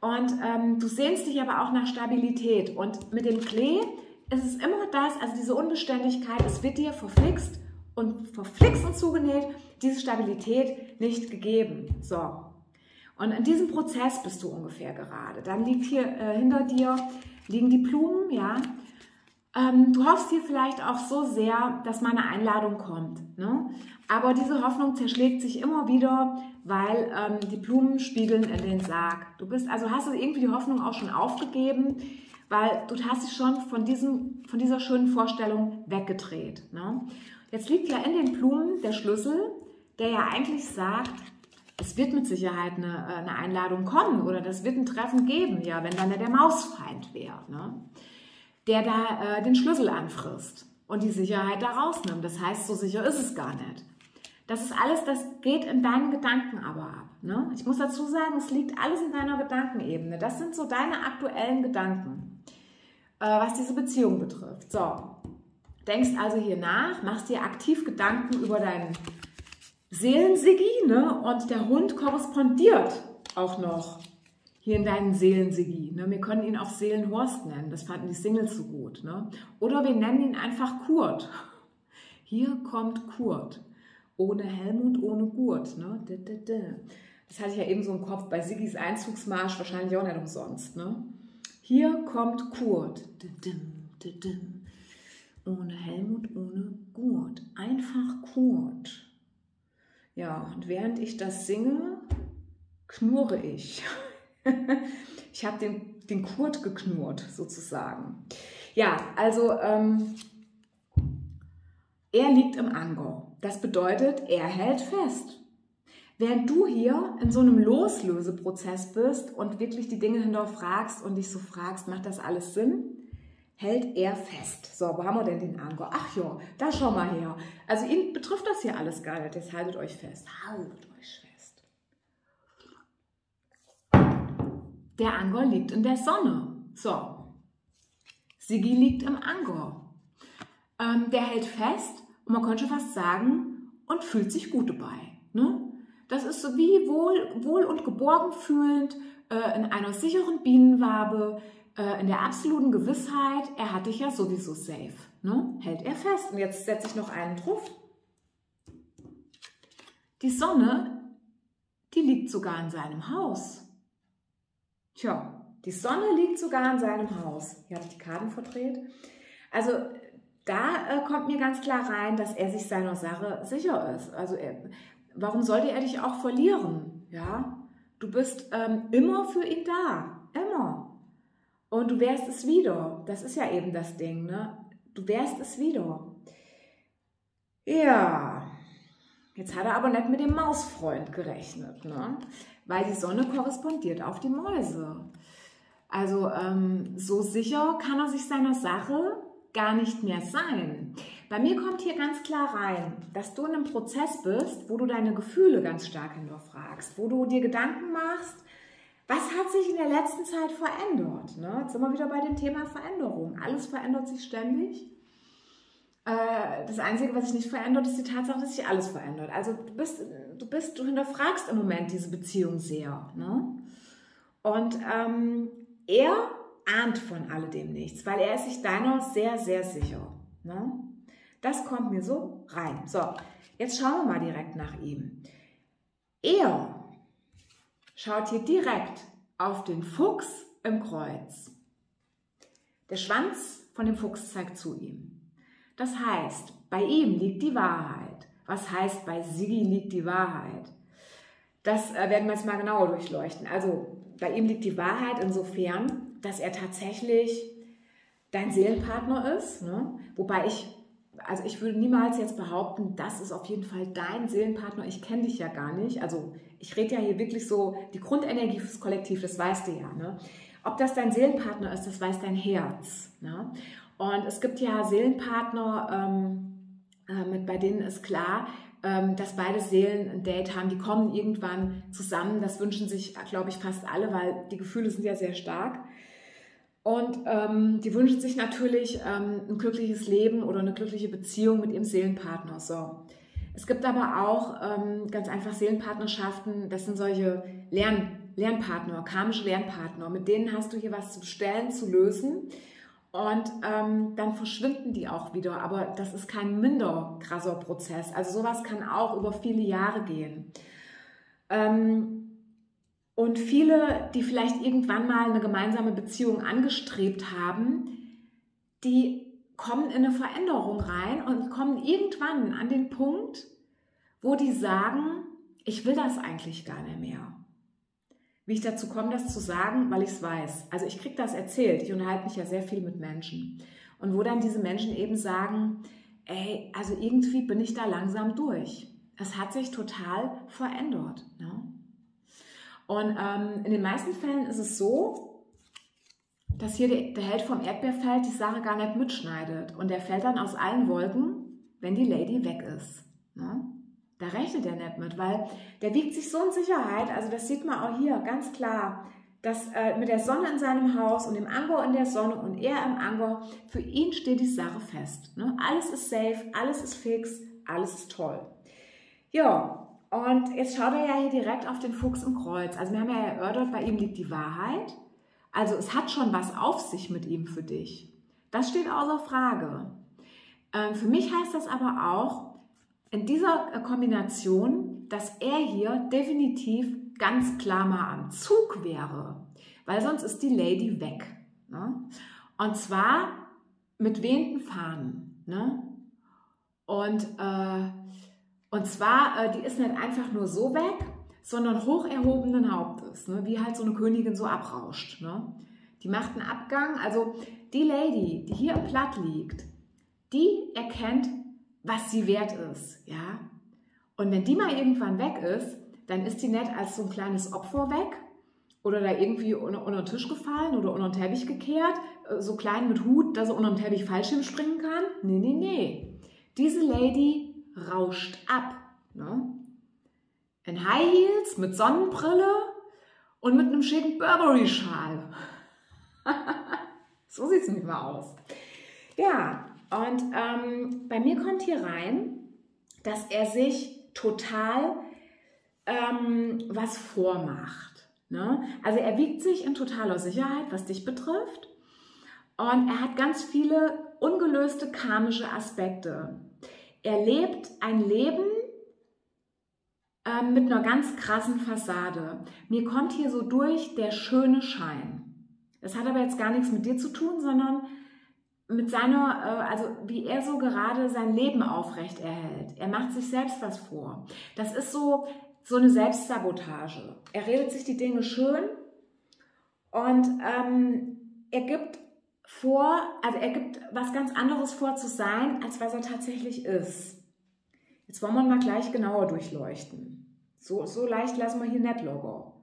Und ähm, du sehnst dich aber auch nach Stabilität. Und mit dem Klee es ist immer das, also diese Unbeständigkeit, es wird dir verflixt und verflixt und zugenäht, diese Stabilität nicht gegeben. So. Und in diesem Prozess bist du ungefähr gerade. Dann liegt hier äh, hinter dir, liegen die Blumen, ja. Ähm, du hoffst hier vielleicht auch so sehr, dass mal eine Einladung kommt. Ne? Aber diese Hoffnung zerschlägt sich immer wieder, weil ähm, die Blumen spiegeln in den Sarg. Du bist, also hast du irgendwie die Hoffnung auch schon aufgegeben weil du hast dich schon von, diesem, von dieser schönen Vorstellung weggedreht. Ne? Jetzt liegt ja in den Blumen der Schlüssel, der ja eigentlich sagt, es wird mit Sicherheit eine, äh, eine Einladung kommen oder das wird ein Treffen geben, ja, wenn dann der Mausfeind wäre, ne? Der da äh, den Schlüssel anfrisst und die Sicherheit da rausnimmt. Das heißt, so sicher ist es gar nicht. Das ist alles, das geht in deinen Gedanken aber ab. Ne? Ich muss dazu sagen, es liegt alles in deiner Gedankenebene. Das sind so deine aktuellen Gedanken. Äh, was diese Beziehung betrifft. So, denkst also hier nach, machst dir aktiv Gedanken über deinen Seelensigi ne? und der Hund korrespondiert auch noch hier in deinen Seelensigi. Ne? Wir können ihn auch Seelenhorst nennen, das fanden die Singles so gut. Ne? Oder wir nennen ihn einfach Kurt. Hier kommt Kurt. Ohne Helmut, ohne Gurt. Ne? Das hatte ich ja eben so im Kopf bei Siggis Einzugsmarsch, wahrscheinlich auch nicht umsonst. Ne? Hier kommt Kurt. Ohne Helmut, ohne Gurt. Einfach Kurt. Ja, und während ich das singe, knurre ich. ich habe den, den Kurt geknurrt, sozusagen. Ja, also ähm, er liegt im Angor. Das bedeutet, er hält fest. Während du hier in so einem Loslöseprozess bist und wirklich die Dinge hinterfragst und dich so fragst, macht das alles Sinn? Hält er fest. So, wo haben wir denn den Angor? Ach ja, da schau mal her. Also ihn betrifft das hier alles gar nicht. Jetzt haltet euch fest. Haltet euch fest. Der Angor liegt in der Sonne. So. Sigi liegt im Angor. Ähm, der hält fest und man könnte fast sagen und fühlt sich gut dabei. Ne? Das ist so wie wohl, wohl und geborgen fühlend äh, in einer sicheren Bienenwabe, äh, in der absoluten Gewissheit, er hat dich ja sowieso safe. Ne? Hält er fest. Und jetzt setze ich noch einen drauf. Die Sonne, die liegt sogar in seinem Haus. Tja, die Sonne liegt sogar in seinem Haus. Hier habe ich die Karten verdreht. Also da äh, kommt mir ganz klar rein, dass er sich seiner Sache sicher ist. Also er, warum sollte er dich auch verlieren? Ja, du bist ähm, immer für ihn da, immer. Und du wärst es wieder. Das ist ja eben das Ding, ne? Du wärst es wieder. Ja, jetzt hat er aber nicht mit dem Mausfreund gerechnet, ne? Weil die Sonne korrespondiert auf die Mäuse. Also ähm, so sicher kann er sich seiner Sache gar nicht mehr sein. Bei mir kommt hier ganz klar rein, dass du in einem Prozess bist, wo du deine Gefühle ganz stark hinterfragst, wo du dir Gedanken machst, was hat sich in der letzten Zeit verändert? Ne? Jetzt sind wir wieder bei dem Thema Veränderung. Alles verändert sich ständig. Äh, das Einzige, was sich nicht verändert, ist die Tatsache, dass sich alles verändert. Also du bist, du bist, du hinterfragst im Moment diese Beziehung sehr. Ne? Und ähm, er ahnt von alledem nichts, weil er ist sich deiner sehr, sehr sicher. Ne? Das kommt mir so rein. So, jetzt schauen wir mal direkt nach ihm. Er schaut hier direkt auf den Fuchs im Kreuz. Der Schwanz von dem Fuchs zeigt zu ihm. Das heißt, bei ihm liegt die Wahrheit. Was heißt, bei Sigi liegt die Wahrheit? Das äh, werden wir jetzt mal genauer durchleuchten. Also, bei ihm liegt die Wahrheit insofern, dass er tatsächlich dein Seelenpartner ist. Ne? Wobei ich, also ich würde niemals jetzt behaupten, das ist auf jeden Fall dein Seelenpartner. Ich kenne dich ja gar nicht. Also ich rede ja hier wirklich so, die Grundenergie fürs Kollektiv, das weißt du ja. Ne? Ob das dein Seelenpartner ist, das weiß dein Herz. Ne? Und es gibt ja Seelenpartner, ähm, äh, mit, bei denen ist klar, ähm, dass beide Seelen ein Date haben. Die kommen irgendwann zusammen. Das wünschen sich, glaube ich, fast alle, weil die Gefühle sind ja sehr stark. Und ähm, die wünschen sich natürlich ähm, ein glückliches Leben oder eine glückliche Beziehung mit ihrem Seelenpartner. So. Es gibt aber auch ähm, ganz einfach Seelenpartnerschaften, das sind solche Lern Lernpartner, karmische Lernpartner. Mit denen hast du hier was zu bestellen, zu lösen. Und ähm, dann verschwinden die auch wieder. Aber das ist kein minder krasser Prozess. Also sowas kann auch über viele Jahre gehen. Ähm, und viele, die vielleicht irgendwann mal eine gemeinsame Beziehung angestrebt haben, die kommen in eine Veränderung rein und kommen irgendwann an den Punkt, wo die sagen, ich will das eigentlich gar nicht mehr. Wie ich dazu komme, das zu sagen, weil ich es weiß. Also ich kriege das erzählt, ich unterhalte mich ja sehr viel mit Menschen. Und wo dann diese Menschen eben sagen, ey, also irgendwie bin ich da langsam durch. Es hat sich total verändert. Ne? Und ähm, in den meisten Fällen ist es so, dass hier der, der Held vom Erdbeerfeld die Sache gar nicht mitschneidet. Und der fällt dann aus allen Wolken, wenn die Lady weg ist. Ne? Da rechnet er nicht mit, weil der wiegt sich so in Sicherheit. Also das sieht man auch hier ganz klar, dass äh, mit der Sonne in seinem Haus und dem Angor in der Sonne und er im Angor, für ihn steht die Sache fest. Ne? Alles ist safe, alles ist fix, alles ist toll. Ja, und jetzt schaut er ja hier direkt auf den Fuchs im Kreuz. Also wir haben ja erörtert, bei ihm liegt die Wahrheit. Also es hat schon was auf sich mit ihm für dich. Das steht außer Frage. Ähm, für mich heißt das aber auch in dieser Kombination, dass er hier definitiv ganz klar mal am Zug wäre, weil sonst ist die Lady weg. Ne? Und zwar mit wehenden Fahnen. Ne? Und äh, und zwar, äh, die ist nicht einfach nur so weg, sondern hoch erhobenen Hauptes, ne? wie halt so eine Königin so abrauscht. Ne? Die macht einen Abgang. Also die Lady, die hier im Platt liegt, die erkennt, was sie wert ist. Ja? Und wenn die mal irgendwann weg ist, dann ist die nicht als so ein kleines Opfer weg oder da irgendwie unter, unter den Tisch gefallen oder unter den Teppich gekehrt, äh, so klein mit Hut, dass sie unter den Teppich Fallschirm springen kann. Nee, nee, nee. Diese Lady rauscht ab. Ne? In High Heels mit Sonnenbrille und mit einem schicken Burberry-Schal. so sieht es nicht mal aus. Ja, und ähm, bei mir kommt hier rein, dass er sich total ähm, was vormacht. Ne? Also er wiegt sich in totaler Sicherheit, was dich betrifft. Und er hat ganz viele ungelöste karmische Aspekte. Er lebt ein Leben ähm, mit einer ganz krassen Fassade. Mir kommt hier so durch der schöne Schein. Das hat aber jetzt gar nichts mit dir zu tun, sondern mit seiner, äh, also wie er so gerade sein Leben aufrecht erhält. Er macht sich selbst was vor. Das ist so, so eine Selbstsabotage. Er redet sich die Dinge schön und ähm, er gibt vor, also er gibt was ganz anderes vor zu sein, als was er tatsächlich ist. Jetzt wollen wir mal gleich genauer durchleuchten. So, so leicht lassen wir hier nicht logo.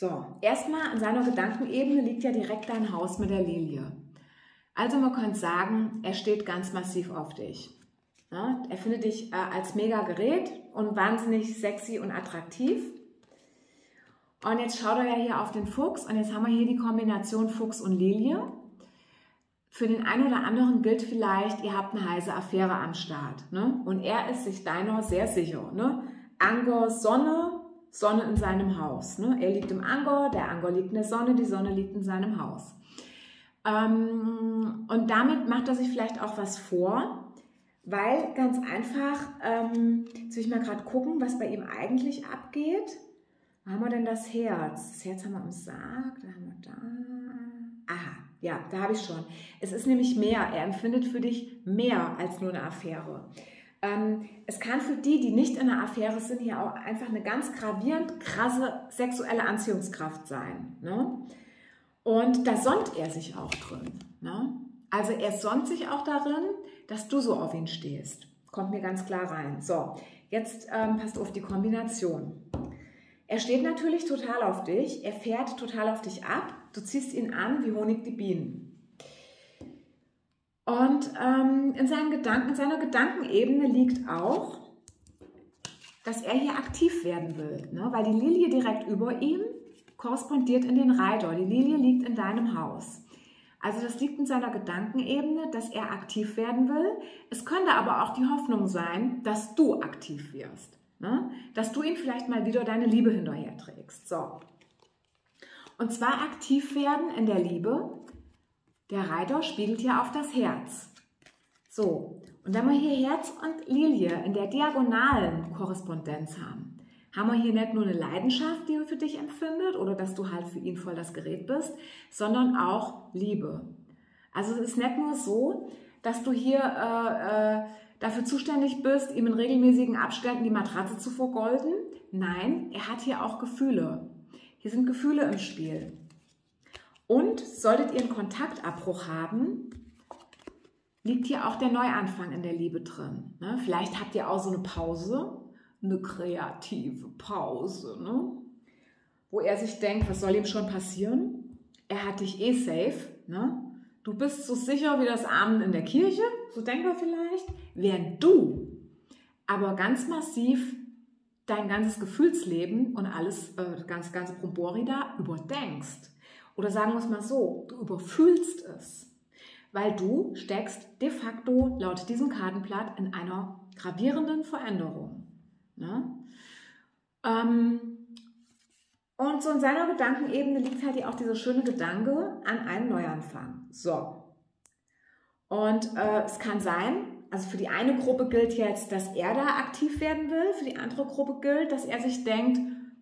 So, erstmal an seiner Gedankenebene liegt ja direkt dein Haus mit der Lilie. Also man könnte sagen, er steht ganz massiv auf dich. Ja, er findet dich äh, als mega Gerät und wahnsinnig sexy und attraktiv. Und jetzt schaut er ja hier auf den Fuchs und jetzt haben wir hier die Kombination Fuchs und Lilie. Für den einen oder anderen gilt vielleicht, ihr habt eine heiße Affäre am Start. Ne? Und er ist sich deiner sehr sicher. Ne? Angor, Sonne, Sonne in seinem Haus. Ne? Er liegt im Angor, der Angor liegt in der Sonne, die Sonne liegt in seinem Haus. Ähm, und damit macht er sich vielleicht auch was vor, weil ganz einfach, ähm, jetzt will ich mal gerade gucken, was bei ihm eigentlich abgeht. Wo haben wir denn das Herz? Das Herz haben wir am Sarg, da haben wir da. Aha, ja, da habe ich schon. Es ist nämlich mehr. Er empfindet für dich mehr als nur eine Affäre. Ähm, es kann für die, die nicht in einer Affäre sind, hier auch einfach eine ganz gravierend krasse sexuelle Anziehungskraft sein. Ne? Und da sonnt er sich auch drin. Ne? Also er sonnt sich auch darin, dass du so auf ihn stehst. Kommt mir ganz klar rein. So, jetzt ähm, passt auf die Kombination. Er steht natürlich total auf dich, er fährt total auf dich ab, du ziehst ihn an wie Honig die Bienen. Und ähm, in, seinen Gedanken, in seiner Gedankenebene liegt auch, dass er hier aktiv werden will, ne? weil die Lilie direkt über ihm korrespondiert in den Reiter. Die Lilie liegt in deinem Haus. Also das liegt in seiner Gedankenebene, dass er aktiv werden will. Es könnte aber auch die Hoffnung sein, dass du aktiv wirst. Ne? Dass du ihm vielleicht mal wieder deine Liebe hinterher trägst. So. Und zwar aktiv werden in der Liebe, der Reiter spiegelt ja auf das Herz. So, und wenn wir hier Herz und Lilie in der diagonalen Korrespondenz haben, haben wir hier nicht nur eine Leidenschaft, die er für dich empfindet oder dass du halt für ihn voll das Gerät bist, sondern auch Liebe. Also es ist nicht nur so, dass du hier äh, äh, dafür zuständig bist, ihm in regelmäßigen Abständen die Matratze zu vergolden. Nein, er hat hier auch Gefühle. Hier sind Gefühle im Spiel. Und solltet ihr einen Kontaktabbruch haben, liegt hier auch der Neuanfang in der Liebe drin. Ne? Vielleicht habt ihr auch so eine Pause, eine kreative Pause, ne? wo er sich denkt, was soll ihm schon passieren? Er hat dich eh safe. Ne? Du bist so sicher wie das Abend in der Kirche, so denkt er vielleicht, während du aber ganz massiv dein ganzes Gefühlsleben und alles, äh, das ganze, ganze Brombori da überdenkst. Oder sagen wir es mal so, du überfühlst es, weil du steckst de facto laut diesem Kartenblatt in einer gravierenden Veränderung. Ne? Ähm, und so in seiner Gedankenebene liegt halt auch dieser schöne Gedanke an einen Neuanfang. So. Und äh, es kann sein, also für die eine Gruppe gilt jetzt, dass er da aktiv werden will, für die andere Gruppe gilt, dass er sich denkt,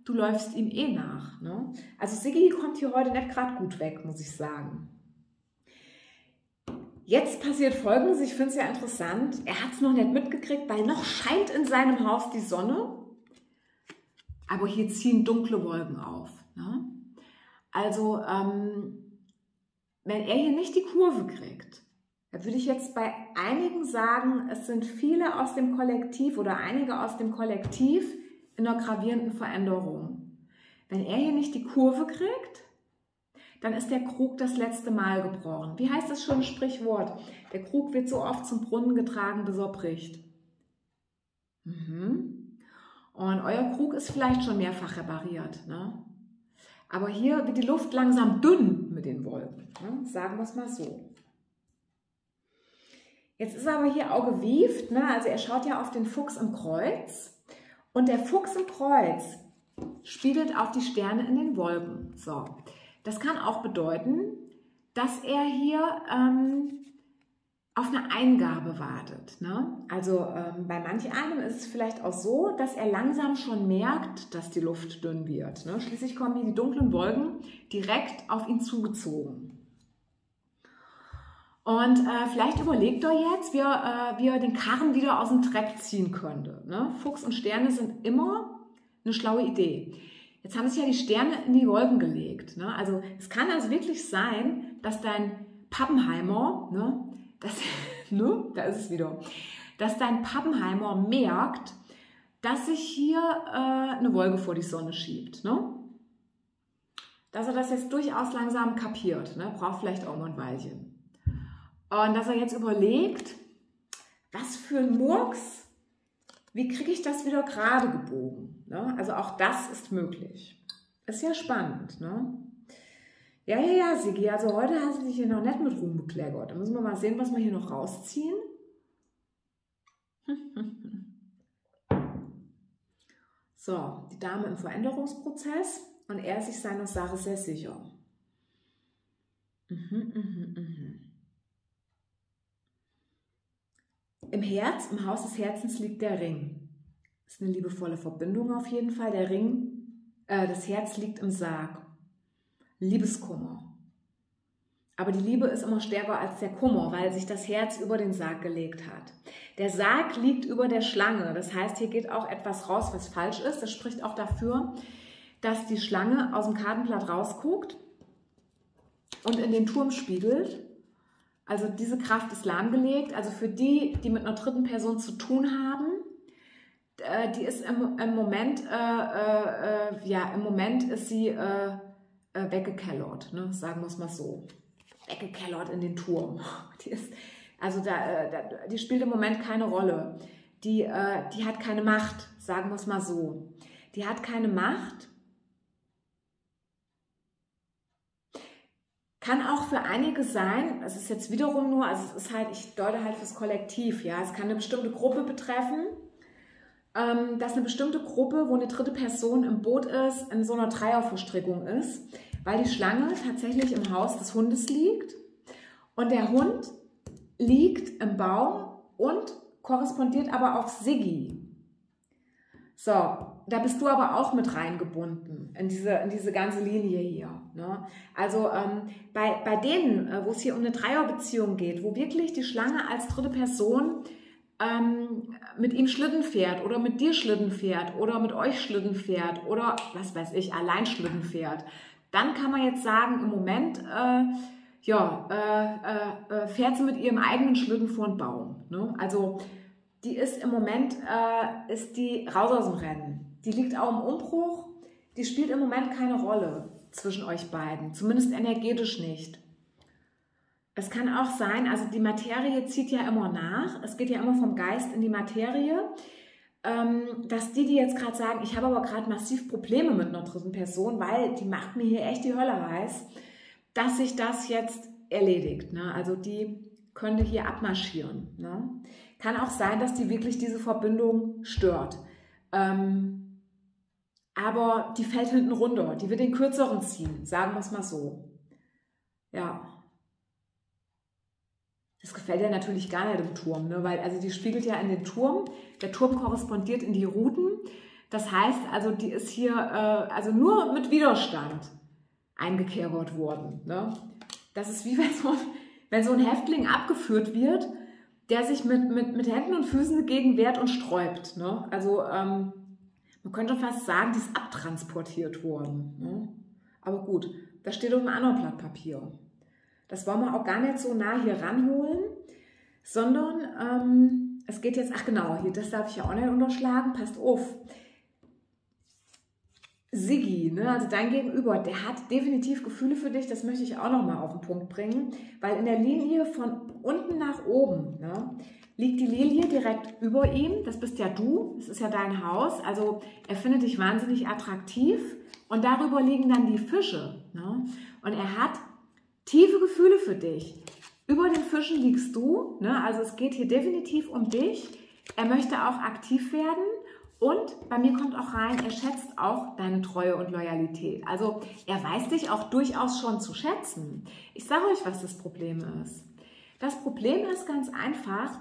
du läufst ihm eh nach. Ne? Also Siggi kommt hier heute nicht gerade gut weg, muss ich sagen. Jetzt passiert Folgendes, ich finde es ja interessant. Er hat es noch nicht mitgekriegt, weil noch scheint in seinem Haus die Sonne, aber hier ziehen dunkle Wolken auf. Ne? Also, ähm, wenn er hier nicht die Kurve kriegt, dann würde ich jetzt bei einigen sagen, es sind viele aus dem Kollektiv oder einige aus dem Kollektiv, in einer gravierenden Veränderung. Wenn er hier nicht die Kurve kriegt, dann ist der Krug das letzte Mal gebrochen. Wie heißt das schon Sprichwort? Der Krug wird so oft zum Brunnen getragen, bis er bricht. Mhm. Und euer Krug ist vielleicht schon mehrfach repariert. Ne? Aber hier wird die Luft langsam dünn mit den Wolken. Ne? Sagen wir es mal so. Jetzt ist er aber hier auch gewieft. Ne? Also er schaut ja auf den Fuchs im Kreuz. Und der Fuchs im Kreuz spiegelt auf die Sterne in den Wolken. So, das kann auch bedeuten, dass er hier ähm, auf eine Eingabe wartet. Ne? Also ähm, bei manch einem ist es vielleicht auch so, dass er langsam schon merkt, dass die Luft dünn wird. Ne? Schließlich kommen hier die dunklen Wolken direkt auf ihn zugezogen. Und äh, vielleicht überlegt er jetzt, wie er, äh, wie er den Karren wieder aus dem Dreck ziehen könnte. Ne? Fuchs und Sterne sind immer eine schlaue Idee. Jetzt haben sich ja die Sterne in die Wolken gelegt. Ne? Also es kann also wirklich sein, dass dein Pappenheimer, ne, dass, ne, da ist es wieder, dass dein Pappenheimer merkt, dass sich hier äh, eine Wolke vor die Sonne schiebt. Ne? Dass er das jetzt durchaus langsam kapiert. Ne? Braucht vielleicht auch mal ein Weilchen. Und dass er jetzt überlegt, was für ein Murks, wie kriege ich das wieder gerade gebogen? Ne? Also auch das ist möglich. Ist ja spannend. Ne? Ja, ja, ja, Sigi, also heute hast du dich hier noch nicht mit Ruhm bekleckert. Da müssen wir mal sehen, was wir hier noch rausziehen. so, die Dame im Veränderungsprozess und er ist sich seiner Sache sehr sicher. Mhm, mhm, mhm. Im Herz, im Haus des Herzens liegt der Ring. Das ist eine liebevolle Verbindung auf jeden Fall. Der Ring, äh, das Herz liegt im Sarg. Liebeskummer. Aber die Liebe ist immer stärker als der Kummer, weil sich das Herz über den Sarg gelegt hat. Der Sarg liegt über der Schlange. Das heißt, hier geht auch etwas raus, was falsch ist. Das spricht auch dafür, dass die Schlange aus dem Kartenblatt rausguckt und in den Turm spiegelt. Also diese Kraft ist lahmgelegt. Also für die, die mit einer dritten Person zu tun haben, äh, die ist im, im Moment, äh, äh, äh ja, im Moment ist sie äh, äh, weggekellert, ne? sagen wir es mal so. Weggekellert in den Turm. Die ist, also da, äh, da, die spielt im Moment keine Rolle. Die, die hat keine Macht, sagen wir es mal so. Die hat keine Macht. Kann auch für einige sein, es ist jetzt wiederum nur, also es ist halt, ich deute halt fürs Kollektiv, ja, es kann eine bestimmte Gruppe betreffen, ähm, dass eine bestimmte Gruppe, wo eine dritte Person im Boot ist, in so einer Dreierverstrickung ist weil die Schlange tatsächlich im Haus des Hundes liegt und der Hund liegt im Baum und korrespondiert aber auf Siggi. So, da bist du aber auch mit reingebunden in diese, in diese ganze Linie hier. Ne? Also ähm, bei, bei denen, äh, wo es hier um eine Dreierbeziehung geht, wo wirklich die Schlange als dritte Person ähm, mit ihm Schlitten fährt oder mit dir Schlitten fährt oder mit euch Schlitten fährt oder was weiß ich, allein Schlitten fährt, dann kann man jetzt sagen, im Moment äh, ja, äh, äh, fährt sie mit ihrem eigenen Schlitten vor den Baum. Ne? Also die ist im Moment, äh, ist die raus aus dem Rennen. Die liegt auch im Umbruch. Die spielt im Moment keine Rolle zwischen euch beiden, zumindest energetisch nicht. Es kann auch sein, also die Materie zieht ja immer nach. Es geht ja immer vom Geist in die Materie ähm, dass die, die jetzt gerade sagen, ich habe aber gerade massiv Probleme mit einer dritten Person, weil die macht mir hier echt die Hölle heiß, dass sich das jetzt erledigt. Ne? Also die könnte hier abmarschieren. Ne? Kann auch sein, dass die wirklich diese Verbindung stört. Ähm, aber die fällt hinten runter. Die wird den kürzeren ziehen, sagen wir es mal so. Ja. Das gefällt ja natürlich gar nicht im Turm, ne? weil also die spiegelt ja in den Turm. Der Turm korrespondiert in die Routen. Das heißt also, die ist hier äh, also nur mit Widerstand eingekerkert worden. Ne? Das ist wie wenn so, wenn so ein Häftling abgeführt wird, der sich mit, mit, mit Händen und Füßen dagegen wehrt und sträubt. Ne? Also ähm, man könnte fast sagen, die ist abtransportiert worden. Ne? Aber gut, das steht auf einem anderen Blatt Papier. Das wollen wir auch gar nicht so nah hier ranholen, sondern ähm, es geht jetzt, ach genau, hier, das darf ich ja auch nicht unterschlagen, passt auf. Siggi, ne, also dein Gegenüber, der hat definitiv Gefühle für dich, das möchte ich auch nochmal auf den Punkt bringen, weil in der Linie von unten nach oben ne, liegt die Lilie direkt über ihm, das bist ja du, das ist ja dein Haus, also er findet dich wahnsinnig attraktiv und darüber liegen dann die Fische. Ne, und er hat tiefe Gefühle für dich. Über den Fischen liegst du, ne? also es geht hier definitiv um dich. Er möchte auch aktiv werden und bei mir kommt auch rein, er schätzt auch deine Treue und Loyalität. Also er weiß dich auch durchaus schon zu schätzen. Ich sage euch, was das Problem ist. Das Problem ist ganz einfach,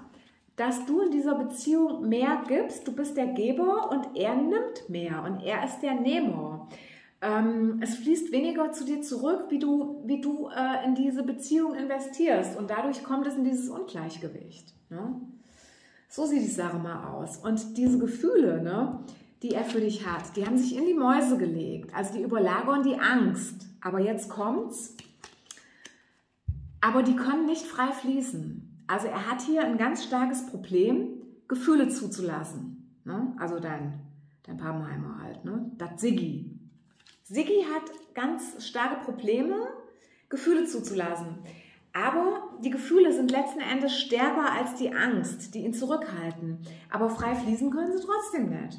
dass du in dieser Beziehung mehr gibst. Du bist der Geber und er nimmt mehr und er ist der Nehmer. Ähm, es fließt weniger zu dir zurück, wie du, wie du äh, in diese Beziehung investierst und dadurch kommt es in dieses Ungleichgewicht. Ne? So sieht die Sache mal aus. Und diese Gefühle, ne, die er für dich hat, die haben sich in die Mäuse gelegt. Also die überlagern die Angst. Aber jetzt kommt's. Aber die können nicht frei fließen. Also er hat hier ein ganz starkes Problem, Gefühle zuzulassen. Ne? Also dein, dein Pappenheimer halt, ne? das Siggi. Siggi hat ganz starke Probleme, Gefühle zuzulassen. Aber die Gefühle sind letzten Endes stärker als die Angst, die ihn zurückhalten. Aber frei fließen können sie trotzdem nicht.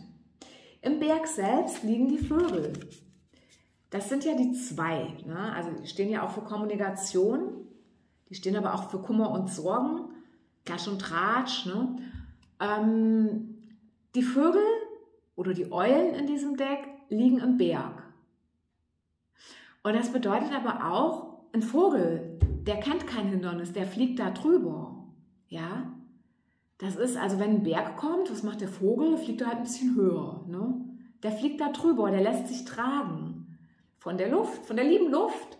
Im Berg selbst liegen die Vögel. Das sind ja die zwei. Ne? Also die stehen ja auch für Kommunikation. Die stehen aber auch für Kummer und Sorgen. Klatsch und Tratsch. Ne? Ähm, die Vögel oder die Eulen in diesem Deck liegen im Berg. Und das bedeutet aber auch, ein Vogel, der kennt kein Hindernis, der fliegt da drüber. Ja? Das ist, also wenn ein Berg kommt, was macht der Vogel? Fliegt da halt ein bisschen höher. Ne? Der fliegt da drüber, der lässt sich tragen. Von der Luft, von der lieben Luft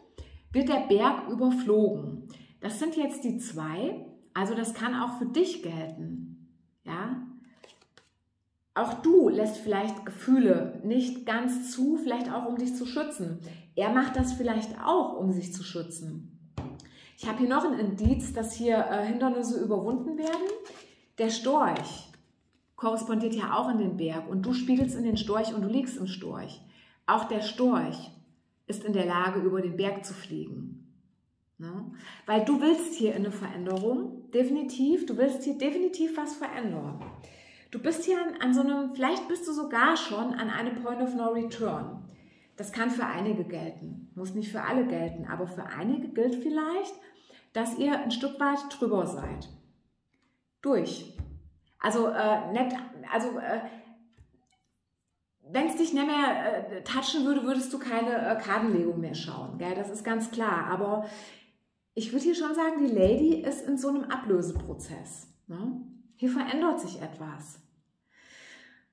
wird der Berg überflogen. Das sind jetzt die zwei, also das kann auch für dich gelten. Ja? Auch du lässt vielleicht Gefühle nicht ganz zu, vielleicht auch um dich zu schützen. Er macht das vielleicht auch, um sich zu schützen. Ich habe hier noch ein Indiz, dass hier äh, Hindernisse überwunden werden. Der Storch korrespondiert ja auch in den Berg und du spiegelst in den Storch und du liegst im Storch. Auch der Storch ist in der Lage, über den Berg zu fliegen. Ne? Weil du willst hier eine Veränderung, definitiv, du willst hier definitiv was verändern. Du bist hier an, an so einem, vielleicht bist du sogar schon an einem Point of No Return. Das kann für einige gelten, muss nicht für alle gelten, aber für einige gilt vielleicht, dass ihr ein Stück weit drüber seid. Durch. Also, äh, nicht, also äh, wenn es dich nicht mehr äh, touchen würde, würdest du keine äh, Kartenlegung mehr schauen. Gell? Das ist ganz klar. Aber ich würde hier schon sagen, die Lady ist in so einem Ablöseprozess. Ne? Hier verändert sich etwas.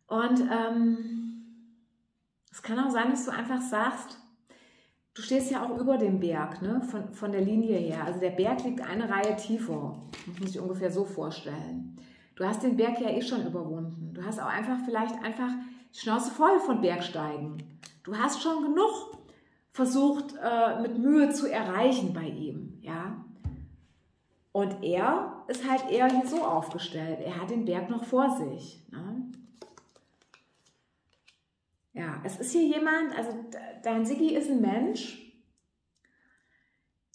Und ähm, es kann auch sein, dass du einfach sagst, du stehst ja auch über dem Berg, ne? von, von der Linie her. Also der Berg liegt eine Reihe tiefer. Das muss ich ungefähr so vorstellen. Du hast den Berg ja eh schon überwunden. Du hast auch einfach vielleicht einfach die Schnauze voll von Bergsteigen. Du hast schon genug versucht, äh, mit Mühe zu erreichen bei ihm. Ja? Und er ist halt eher hier so aufgestellt. Er hat den Berg noch vor sich. Ne? Ja, es ist hier jemand, also dein Sigi ist ein Mensch,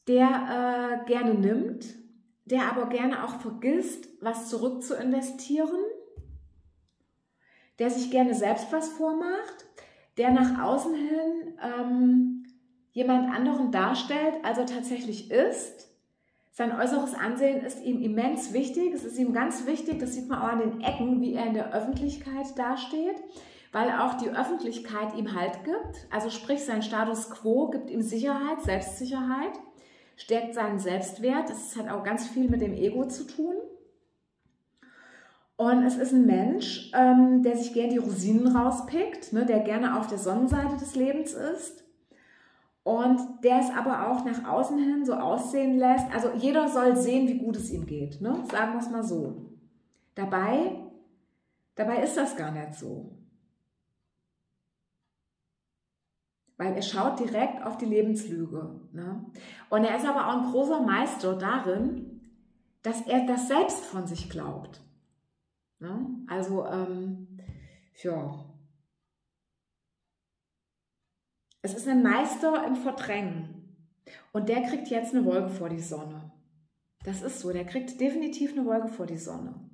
der äh, gerne nimmt, der aber gerne auch vergisst, was zurück zu investieren, der sich gerne selbst was vormacht, der nach außen hin ähm, jemand anderen darstellt, als er tatsächlich ist sein äußeres Ansehen ist ihm immens wichtig. Es ist ihm ganz wichtig, das sieht man auch an den Ecken, wie er in der Öffentlichkeit dasteht, weil auch die Öffentlichkeit ihm Halt gibt. Also sprich, sein Status quo gibt ihm Sicherheit, Selbstsicherheit, stärkt seinen Selbstwert. Das hat auch ganz viel mit dem Ego zu tun. Und es ist ein Mensch, ähm, der sich gerne die Rosinen rauspickt, ne, der gerne auf der Sonnenseite des Lebens ist und der es aber auch nach außen hin so aussehen lässt. Also jeder soll sehen, wie gut es ihm geht, ne? sagen wir es mal so. Dabei, dabei ist das gar nicht so. Weil er schaut direkt auf die Lebenslüge. Ne? Und er ist aber auch ein großer Meister darin, dass er das selbst von sich glaubt. Ne? Also, ähm, ja, es ist ein Meister im Verdrängen. Und der kriegt jetzt eine Wolke vor die Sonne. Das ist so, der kriegt definitiv eine Wolke vor die Sonne.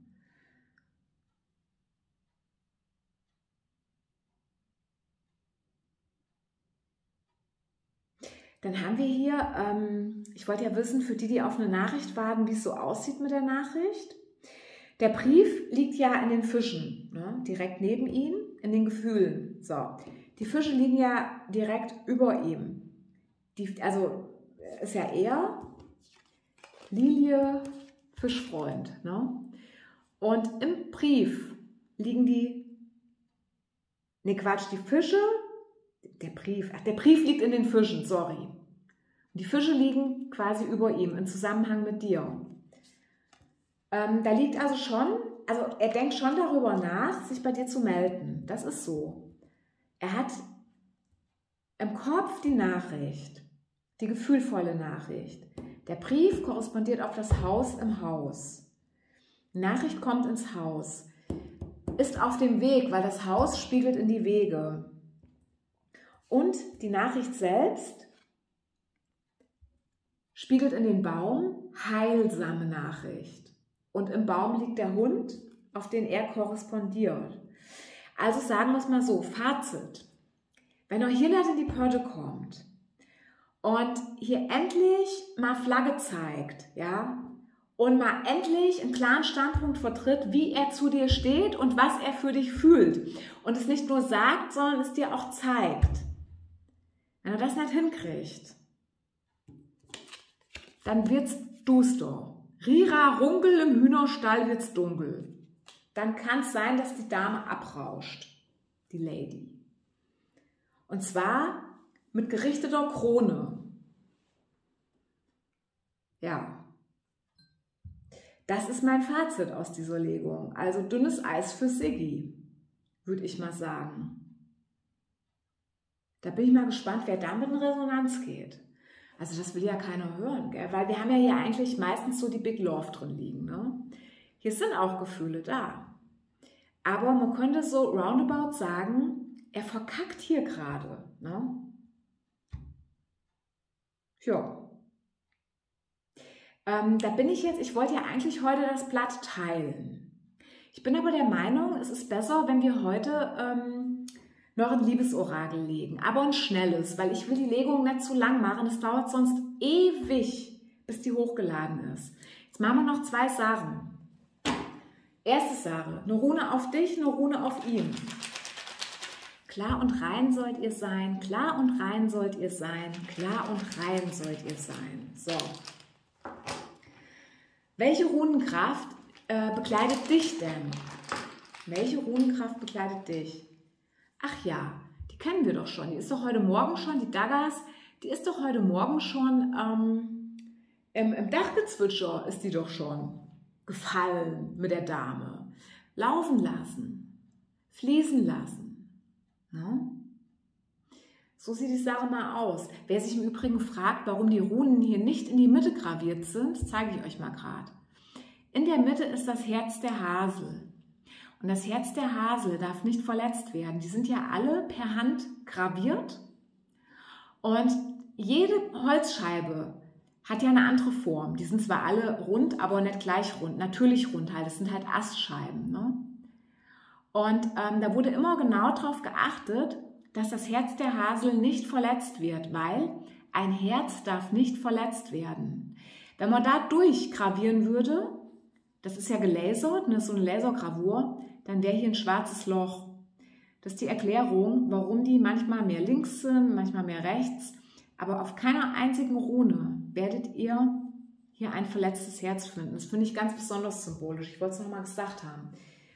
Dann haben wir hier, ähm, ich wollte ja wissen, für die, die auf eine Nachricht warten, wie es so aussieht mit der Nachricht. Der Brief liegt ja in den Fischen, ne, direkt neben ihnen, in den Gefühlen. So, die Fische liegen ja direkt über ihm. Die, also ist ja er, Lilie, Fischfreund. Ne? Und im Brief liegen die, ne Quatsch, die Fische, der Brief, ach, der Brief liegt in den Fischen, sorry. Die Fische liegen quasi über ihm im Zusammenhang mit dir. Ähm, da liegt also schon, also er denkt schon darüber nach, sich bei dir zu melden. Das ist so. Er hat im Kopf die Nachricht, die gefühlvolle Nachricht. Der Brief korrespondiert auf das Haus im Haus. Nachricht kommt ins Haus, ist auf dem Weg, weil das Haus spiegelt in die Wege. Und die Nachricht selbst spiegelt in den Baum heilsame Nachricht. Und im Baum liegt der Hund, auf den er korrespondiert. Also sagen wir es mal so, Fazit. Wenn euch hier in die Pörde kommt und hier endlich mal Flagge zeigt, ja, und mal endlich einen klaren Standpunkt vertritt, wie er zu dir steht und was er für dich fühlt. Und es nicht nur sagt, sondern es dir auch zeigt. Wenn er das nicht hinkriegt, dann wird's duster. Rira Runkel im Hühnerstall wird's dunkel. Dann kann es sein, dass die Dame abrauscht, die Lady. Und zwar mit gerichteter Krone. Ja. Das ist mein Fazit aus dieser Legung. Also dünnes Eis für Siggi, würde ich mal sagen. Da bin ich mal gespannt, wer damit in Resonanz geht. Also das will ja keiner hören, gell? weil wir haben ja hier eigentlich meistens so die Big Love drin liegen. Ne? Hier sind auch Gefühle da. Aber man könnte so roundabout sagen, er verkackt hier gerade. Ne? Ja. Ähm, da bin ich jetzt, ich wollte ja eigentlich heute das Blatt teilen. Ich bin aber der Meinung, es ist besser, wenn wir heute ähm, noch ein Liebesorakel legen, aber ein schnelles, weil ich will die Legung nicht zu lang machen. Es dauert sonst ewig, bis die hochgeladen ist. Jetzt machen wir noch zwei Sachen. Erste Sache, eine Rune auf dich, eine Rune auf ihn. Klar und rein sollt ihr sein, klar und rein sollt ihr sein, klar und rein sollt ihr sein. So. Welche Runenkraft äh, bekleidet dich denn? Welche Runenkraft bekleidet dich? ach ja, die kennen wir doch schon, die ist doch heute Morgen schon, die Daggers, die ist doch heute Morgen schon ähm, im, im Dachgezwitscher ist die doch schon gefallen mit der Dame. Laufen lassen, fließen lassen. Ne? So sieht die Sache mal aus. Wer sich im Übrigen fragt, warum die Runen hier nicht in die Mitte graviert sind, zeige ich euch mal gerade. In der Mitte ist das Herz der Hasel. Und das Herz der Hasel darf nicht verletzt werden. Die sind ja alle per Hand graviert. Und jede Holzscheibe hat ja eine andere Form. Die sind zwar alle rund, aber nicht gleich rund. Natürlich rund halt. Das sind halt Astscheiben. Ne? Und ähm, da wurde immer genau darauf geachtet, dass das Herz der Hasel nicht verletzt wird, weil ein Herz darf nicht verletzt werden. Wenn man da durchgravieren würde, das ist ja gelasert, ne, so eine Lasergravur, dann wäre hier ein schwarzes Loch. Das ist die Erklärung, warum die manchmal mehr links sind, manchmal mehr rechts. Aber auf keiner einzigen Rune werdet ihr hier ein verletztes Herz finden. Das finde ich ganz besonders symbolisch. Ich wollte es nochmal gesagt haben.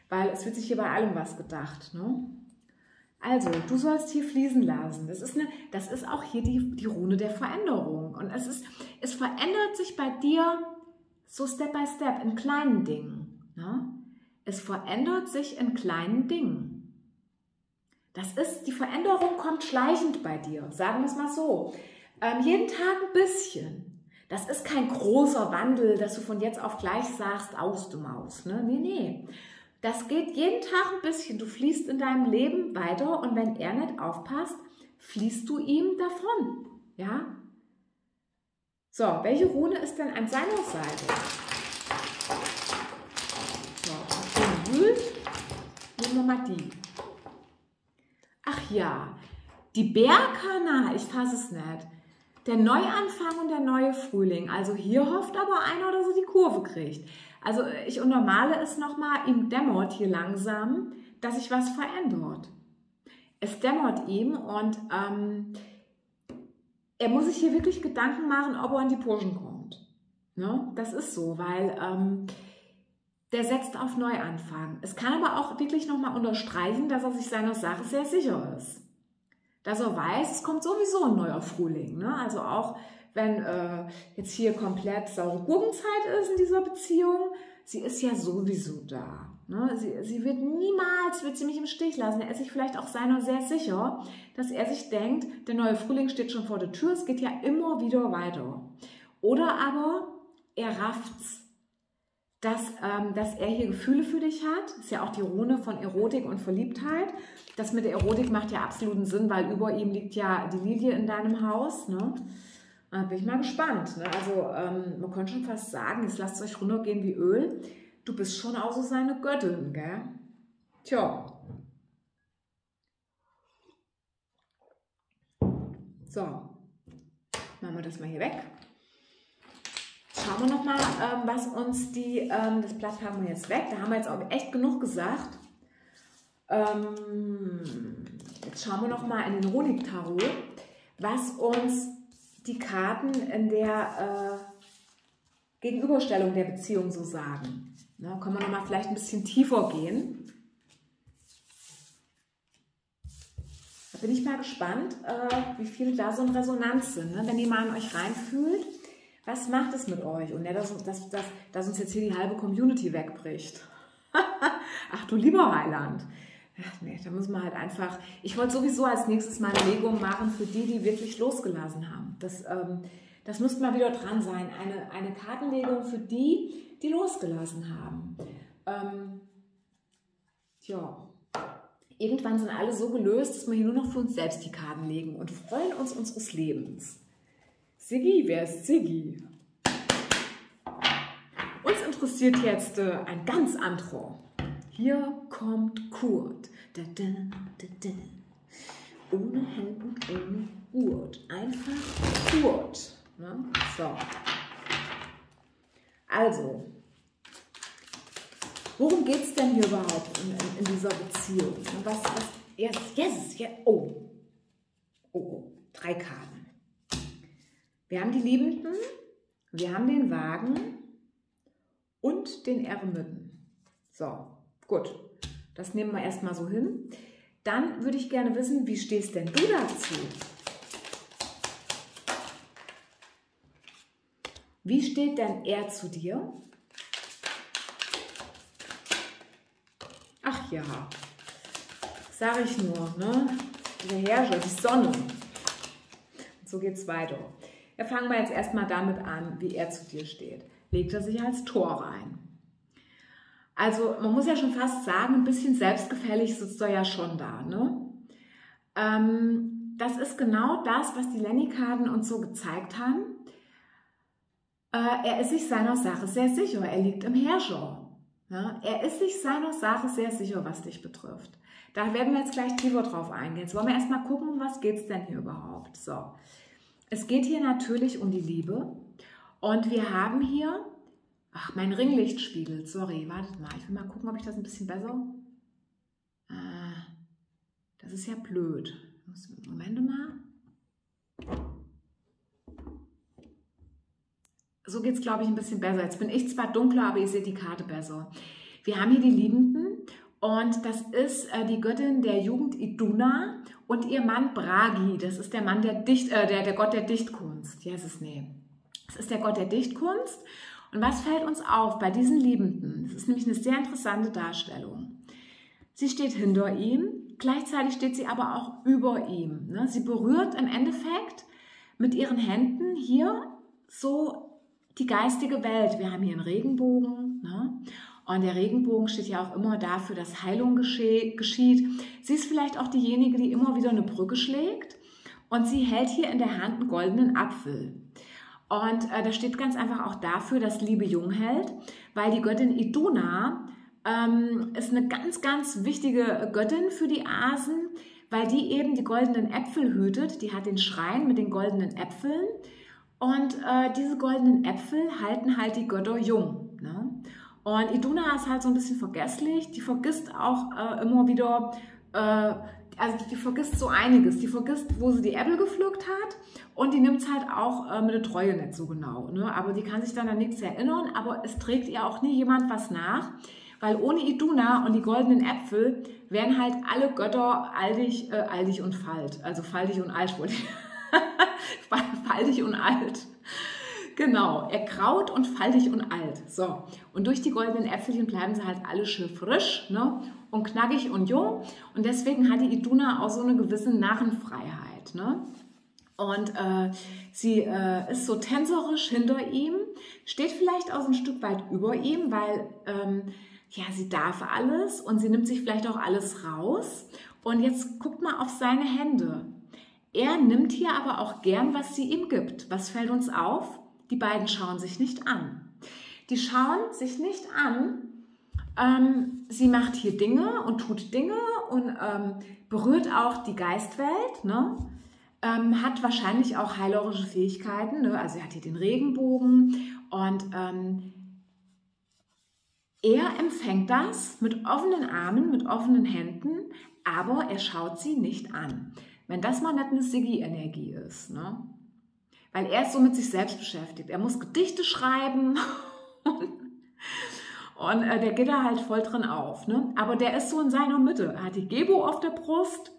Weil es wird sich hier bei allem was gedacht. Ne? Also, du sollst hier fließen lassen. Das ist, eine, das ist auch hier die, die Rune der Veränderung. Und es, ist, es verändert sich bei dir so Step by Step in kleinen Dingen. Ne? Es verändert sich in kleinen Dingen. Das ist, die Veränderung kommt schleichend bei dir, sagen wir es mal so. Ähm, jeden Tag ein bisschen. Das ist kein großer Wandel, dass du von jetzt auf gleich sagst, aus du Maus. Ne? Nee, nee. Das geht jeden Tag ein bisschen. Du fließt in deinem Leben weiter und wenn er nicht aufpasst, fließt du ihm davon. Ja? So, welche Rune ist denn an seiner Seite? So, schön wühlt. Nehmen wir mal die. Ach ja, die Bergkana, ich fasse es nicht. Der Neuanfang und der neue Frühling. Also hier hofft aber einer, dass er die Kurve kriegt. Also ich untermale es nochmal, ihm dämmert hier langsam, dass sich was verändert. Es dämmert ihm und ähm, er muss sich hier wirklich Gedanken machen, ob er in die Pushen kommt. Ne? Das ist so, weil ähm, der setzt auf Neuanfang. Es kann aber auch wirklich nochmal unterstreichen, dass er sich seiner Sache sehr sicher ist. Dass er weiß, es kommt sowieso ein neuer Frühling. Ne? Also auch wenn äh, jetzt hier komplett saure Gurkenzeit ist in dieser Beziehung, sie ist ja sowieso da. Ne? Sie, sie wird niemals, wird sie mich im Stich lassen. Er ist sich vielleicht auch seiner sehr sicher, dass er sich denkt, der neue Frühling steht schon vor der Tür, es geht ja immer wieder weiter. Oder aber er rafft's, dass, ähm, dass er hier Gefühle für dich hat. Ist ja auch die Rune von Erotik und Verliebtheit. Das mit der Erotik macht ja absoluten Sinn, weil über ihm liegt ja die Lilie in deinem Haus. Ne? Da bin ich mal gespannt. Ne? Also ähm, man könnte schon fast sagen, jetzt lasst euch runtergehen wie Öl. Du bist schon auch so seine Göttin, gell? Tja. So, machen wir das mal hier weg. Schauen wir nochmal, ähm, was uns die, ähm, das Blatt haben wir jetzt weg. Da haben wir jetzt auch echt genug gesagt. Ähm, jetzt schauen wir nochmal in den Rolik-Tarot, was uns die Karten in der äh, Gegenüberstellung der Beziehung so sagen. Na, können wir nochmal vielleicht ein bisschen tiefer gehen. Da bin ich mal gespannt, äh, wie viele da so in Resonanz sind. Ne? Wenn ihr mal an euch reinfühlt, was macht es mit euch? Und ja, dass, dass, dass, dass uns jetzt hier die halbe Community wegbricht. Ach du lieber Heiland. Nee, da muss man halt einfach. Ich wollte sowieso als nächstes mal eine Legung machen für die, die wirklich losgelassen haben. Das, ähm, das müsste mal wieder dran sein. Eine, eine Kartenlegung für die, die losgelassen haben. Ähm, tja, irgendwann sind alle so gelöst, dass wir hier nur noch für uns selbst die Karten legen und freuen uns unseres Lebens. Siggi, wer ist Siggi? Uns interessiert jetzt äh, ein ganz anderer. Hier kommt Kurt. Da, da, da. Ohne Helm und ohne Gurt. Einfach Kurt. Ne? So. Also, worum geht es denn hier überhaupt in, in, in dieser Beziehung? Was, was, yes, yes, yes, oh. oh, oh, drei Karten. Wir haben die Liebenden, wir haben den Wagen und den Eremiten. So, gut. Das nehmen wir erstmal so hin. Dann würde ich gerne wissen, wie stehst denn du dazu? Wie steht denn er zu dir? Ach ja, sage ich nur, ne? Der Herrscher, die Sonne. Und so geht es weiter. Ja, fangen wir jetzt erstmal damit an, wie er zu dir steht. Legt er sich als Tor rein? Also man muss ja schon fast sagen, ein bisschen selbstgefällig sitzt er ja schon da. Ne? Ähm, das ist genau das, was die Lenny-Karten uns so gezeigt haben. Äh, er ist sich seiner Sache sehr sicher. Er liegt im Herrscher. Ja, er ist sich seiner Sache sehr sicher, was dich betrifft. Da werden wir jetzt gleich tiefer drauf eingehen. Jetzt wollen wir erstmal gucken, um was geht es denn hier überhaupt. So. Es geht hier natürlich um die Liebe. Und wir haben hier, ach, mein Ringlichtspiegel, sorry, wartet mal, ich will mal gucken, ob ich das ein bisschen besser. Äh, das ist ja blöd. Moment mal. So geht es, glaube ich, ein bisschen besser. Jetzt bin ich zwar dunkler, aber ihr seht die Karte besser. Wir haben hier die Liebenden und das ist äh, die Göttin der Jugend Iduna und ihr Mann Bragi. Das ist der Mann der Dicht, äh, der, der Gott der Dichtkunst. Ja, es ist nee. Das ist der Gott der Dichtkunst. Und was fällt uns auf bei diesen Liebenden? Das ist nämlich eine sehr interessante Darstellung. Sie steht hinter ihm, gleichzeitig steht sie aber auch über ihm. Ne? Sie berührt im Endeffekt mit ihren Händen hier so die geistige Welt. Wir haben hier einen Regenbogen. Und der Regenbogen steht ja auch immer dafür, dass Heilung geschieht. Sie ist vielleicht auch diejenige, die immer wieder eine Brücke schlägt. Und sie hält hier in der Hand einen goldenen Apfel. Und äh, das steht ganz einfach auch dafür, dass Liebe jung hält, weil die Göttin Iduna ähm, ist eine ganz, ganz wichtige Göttin für die Asen, weil die eben die goldenen Äpfel hütet. Die hat den Schrein mit den goldenen Äpfeln. Und äh, diese goldenen Äpfel halten halt die Götter jung. Ne? Und Iduna ist halt so ein bisschen vergesslich. Die vergisst auch äh, immer wieder, äh, also die vergisst so einiges. Die vergisst, wo sie die Äpfel gepflückt hat und die nimmt es halt auch äh, mit der Treue nicht so genau. Ne? Aber die kann sich dann an nichts erinnern, aber es trägt ihr auch nie jemand was nach. Weil ohne Iduna und die goldenen Äpfel wären halt alle Götter altig, äh, altig und falt. Also faltig und alt, faltig und alt. Genau, erkraut und faltig und alt. So, und durch die goldenen Äpfelchen bleiben sie halt alle schön frisch ne? und knackig und jung. Und deswegen hat die Iduna auch so eine gewisse Narrenfreiheit. Ne? Und äh, sie äh, ist so tänzerisch hinter ihm, steht vielleicht auch so ein Stück weit über ihm, weil ähm, ja, sie darf alles und sie nimmt sich vielleicht auch alles raus. Und jetzt guckt mal auf seine Hände. Er nimmt hier aber auch gern, was sie ihm gibt. Was fällt uns auf? Die beiden schauen sich nicht an. Die schauen sich nicht an. Ähm, sie macht hier Dinge und tut Dinge und ähm, berührt auch die Geistwelt. Ne? Ähm, hat wahrscheinlich auch heilerische Fähigkeiten. Ne? Also sie hat hier den Regenbogen und ähm, er empfängt das mit offenen Armen, mit offenen Händen, aber er schaut sie nicht an. Wenn das mal nicht eine Siggi-Energie ist. Ne? Weil er ist so mit sich selbst beschäftigt. Er muss Gedichte schreiben und äh, der geht da halt voll drin auf. Ne? Aber der ist so in seiner Mitte. Er hat die Gebo auf der Brust.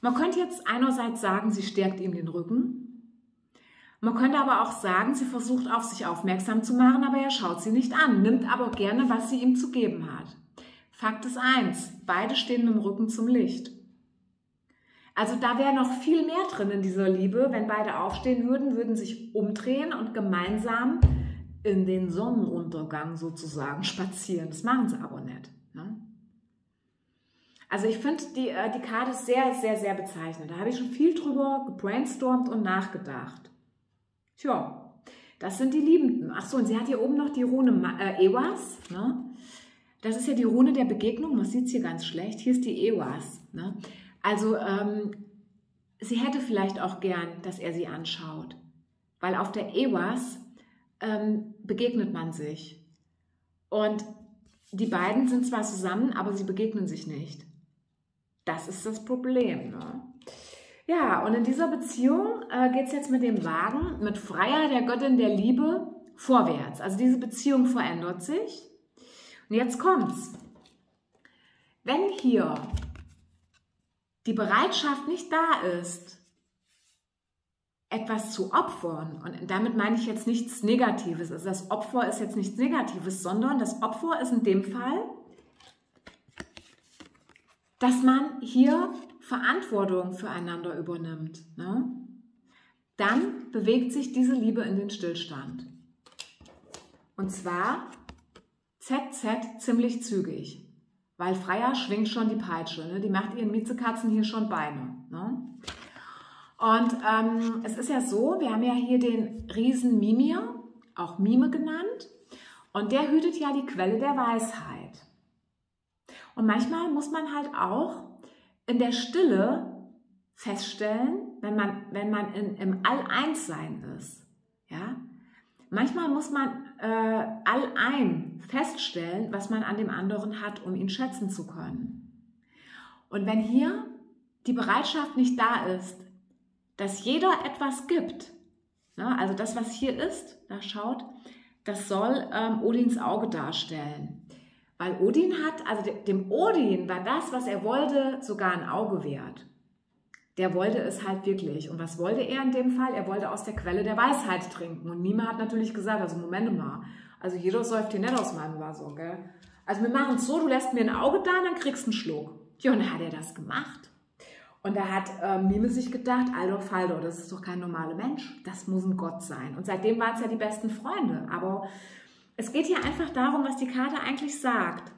Man könnte jetzt einerseits sagen, sie stärkt ihm den Rücken. Man könnte aber auch sagen, sie versucht auf sich aufmerksam zu machen, aber er schaut sie nicht an, nimmt aber gerne, was sie ihm zu geben hat. Fakt ist eins, beide stehen mit dem Rücken zum Licht. Also da wäre noch viel mehr drin in dieser Liebe. Wenn beide aufstehen würden, würden sich umdrehen und gemeinsam in den Sonnenuntergang sozusagen spazieren. Das machen sie aber nicht. Ne? Also ich finde die, äh, die Karte sehr, sehr, sehr bezeichnend. Da habe ich schon viel drüber gebrainstormt und nachgedacht. Tja, das sind die Liebenden. Ach so, und sie hat hier oben noch die Rune äh, Ewas. Ne? Das ist ja die Rune der Begegnung. Man sieht es hier ganz schlecht. Hier ist die Ewas. Ne? Also ähm, sie hätte vielleicht auch gern, dass er sie anschaut, weil auf der EWAS ähm, begegnet man sich. Und die beiden sind zwar zusammen, aber sie begegnen sich nicht. Das ist das Problem. Ne? Ja, und in dieser Beziehung äh, geht es jetzt mit dem Wagen, mit Freier, der Göttin der Liebe, vorwärts. Also diese Beziehung verändert sich. Und jetzt kommt's. Wenn hier die Bereitschaft nicht da ist, etwas zu opfern, und damit meine ich jetzt nichts Negatives, also das Opfer ist jetzt nichts Negatives, sondern das Opfer ist in dem Fall, dass man hier Verantwortung füreinander übernimmt. Ne? Dann bewegt sich diese Liebe in den Stillstand. Und zwar ZZ ziemlich zügig. Weil Freier schwingt schon die Peitsche, ne? die macht ihren Miezekatzen hier schon Beine. Ne? Und ähm, es ist ja so, wir haben ja hier den Riesen Mimir, auch Mime genannt, und der hütet ja die Quelle der Weisheit. Und manchmal muss man halt auch in der Stille feststellen, wenn man, wenn man in, im All-Eins-Sein ist, ja, Manchmal muss man äh, allein feststellen, was man an dem anderen hat, um ihn schätzen zu können. Und wenn hier die Bereitschaft nicht da ist, dass jeder etwas gibt, ne, also das, was hier ist, da schaut, das soll ähm, Odins Auge darstellen. Weil Odin hat, also dem Odin war das, was er wollte, sogar ein Auge wert der wollte es halt wirklich. Und was wollte er in dem Fall? Er wollte aus der Quelle der Weisheit trinken. Und Nima hat natürlich gesagt, also Moment mal, also jeder säuft hier nicht aus meinem Wasser, gell? Also wir machen es so, du lässt mir ein Auge da, dann kriegst du einen Schluck. Ja, und hat er das gemacht. Und da hat äh, Mime sich gedacht, Aldo Faldo, das ist doch kein normaler Mensch, das muss ein Gott sein. Und seitdem waren es ja die besten Freunde. Aber es geht hier einfach darum, was die Karte eigentlich sagt.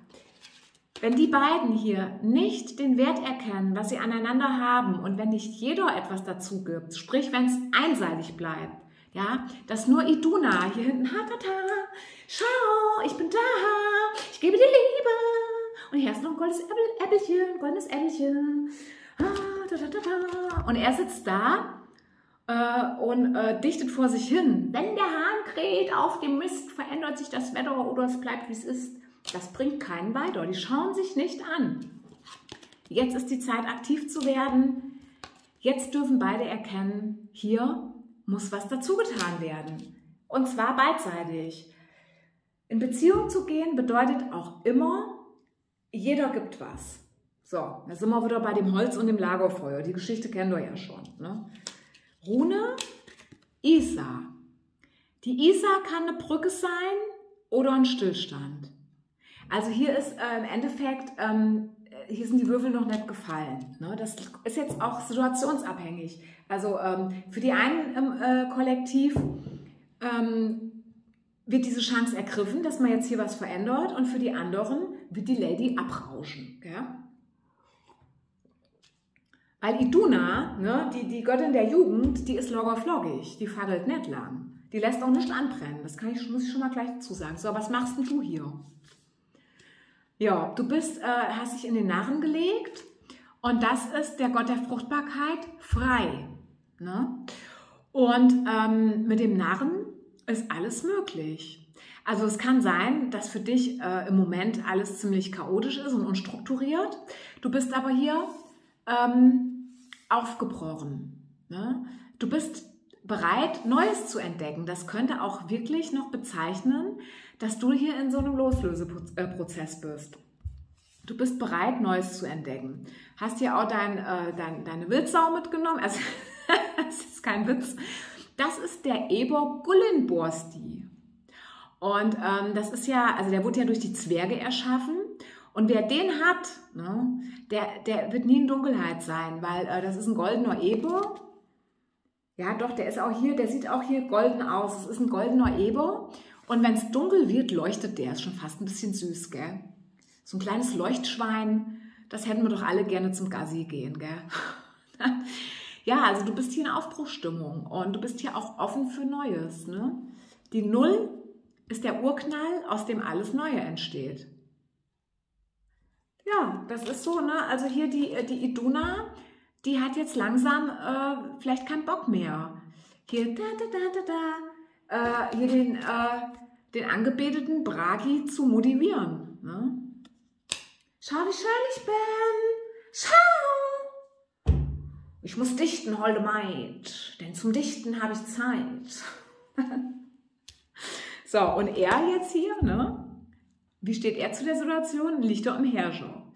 Wenn die beiden hier nicht den Wert erkennen, was sie aneinander haben und wenn nicht jeder etwas dazu gibt, sprich wenn es einseitig bleibt, ja, dass nur Iduna hier hinten, ha, ta, ta, schau, ich bin da, ich gebe dir Liebe und hier ist noch ein goldenes Äppelchen, goldenes Äppelchen, ah, ta, ta, ta, ta. und er sitzt da äh, und äh, dichtet vor sich hin. Wenn der Hahn kräht auf dem Mist, verändert sich das Wetter oder es bleibt wie es ist. Das bringt keinen weiter. Die schauen sich nicht an. Jetzt ist die Zeit, aktiv zu werden. Jetzt dürfen beide erkennen, hier muss was dazu getan werden. Und zwar beidseitig. In Beziehung zu gehen bedeutet auch immer, jeder gibt was. So, da sind wir wieder bei dem Holz und dem Lagerfeuer. Die Geschichte kennen wir ja schon. Ne? Rune, Isa. Die Isa kann eine Brücke sein oder ein Stillstand. Also hier ist äh, im Endeffekt, ähm, hier sind die Würfel noch nicht gefallen. Ne? Das ist jetzt auch situationsabhängig. Also ähm, für die einen im äh, Kollektiv ähm, wird diese Chance ergriffen, dass man jetzt hier was verändert und für die anderen wird die Lady abrauschen. Gell? Weil Iduna, ne, die, die Göttin der Jugend, die ist loggerfloggig, die fagelt nicht lang. Die lässt auch nicht anbrennen, das kann ich, muss ich schon mal gleich dazu sagen. So, was machst denn du hier? Ja, du bist, äh, hast dich in den Narren gelegt und das ist der Gott der Fruchtbarkeit frei. Ne? Und ähm, mit dem Narren ist alles möglich. Also es kann sein, dass für dich äh, im Moment alles ziemlich chaotisch ist und unstrukturiert. Du bist aber hier ähm, aufgebrochen. Ne? Du bist bereit, Neues zu entdecken. Das könnte auch wirklich noch bezeichnen, dass du hier in so einem Loslöseprozess bist. Du bist bereit, Neues zu entdecken. Hast hier auch dein, äh, dein, deine Wildsau mitgenommen. Also, das ist kein Witz. Das ist der Eber Gullinborsti. Und ähm, das ist ja, also der wurde ja durch die Zwerge erschaffen. Und wer den hat, ne, der, der wird nie in Dunkelheit sein, weil äh, das ist ein goldener Eber. Ja, doch, der ist auch hier, der sieht auch hier golden aus. Es ist ein goldener Eber. Und wenn es dunkel wird, leuchtet der. Ist schon fast ein bisschen süß, gell? So ein kleines Leuchtschwein, das hätten wir doch alle gerne zum Gassi gehen, gell? ja, also du bist hier in Aufbruchstimmung und du bist hier auch offen für Neues. Ne? Die Null ist der Urknall, aus dem alles Neue entsteht. Ja, das ist so, ne? Also hier die, die Iduna, die hat jetzt langsam äh, vielleicht keinen Bock mehr. Hier, da, da, da, da, da, äh, hier den, äh, den angebeteten Bragi zu motivieren. Ne? Schau, wie schön ich bin. Schau. Ich muss dichten, holde Maid, denn zum Dichten habe ich Zeit. so, und er jetzt hier, ne? Wie steht er zu der Situation? Liegt er im Herrscher.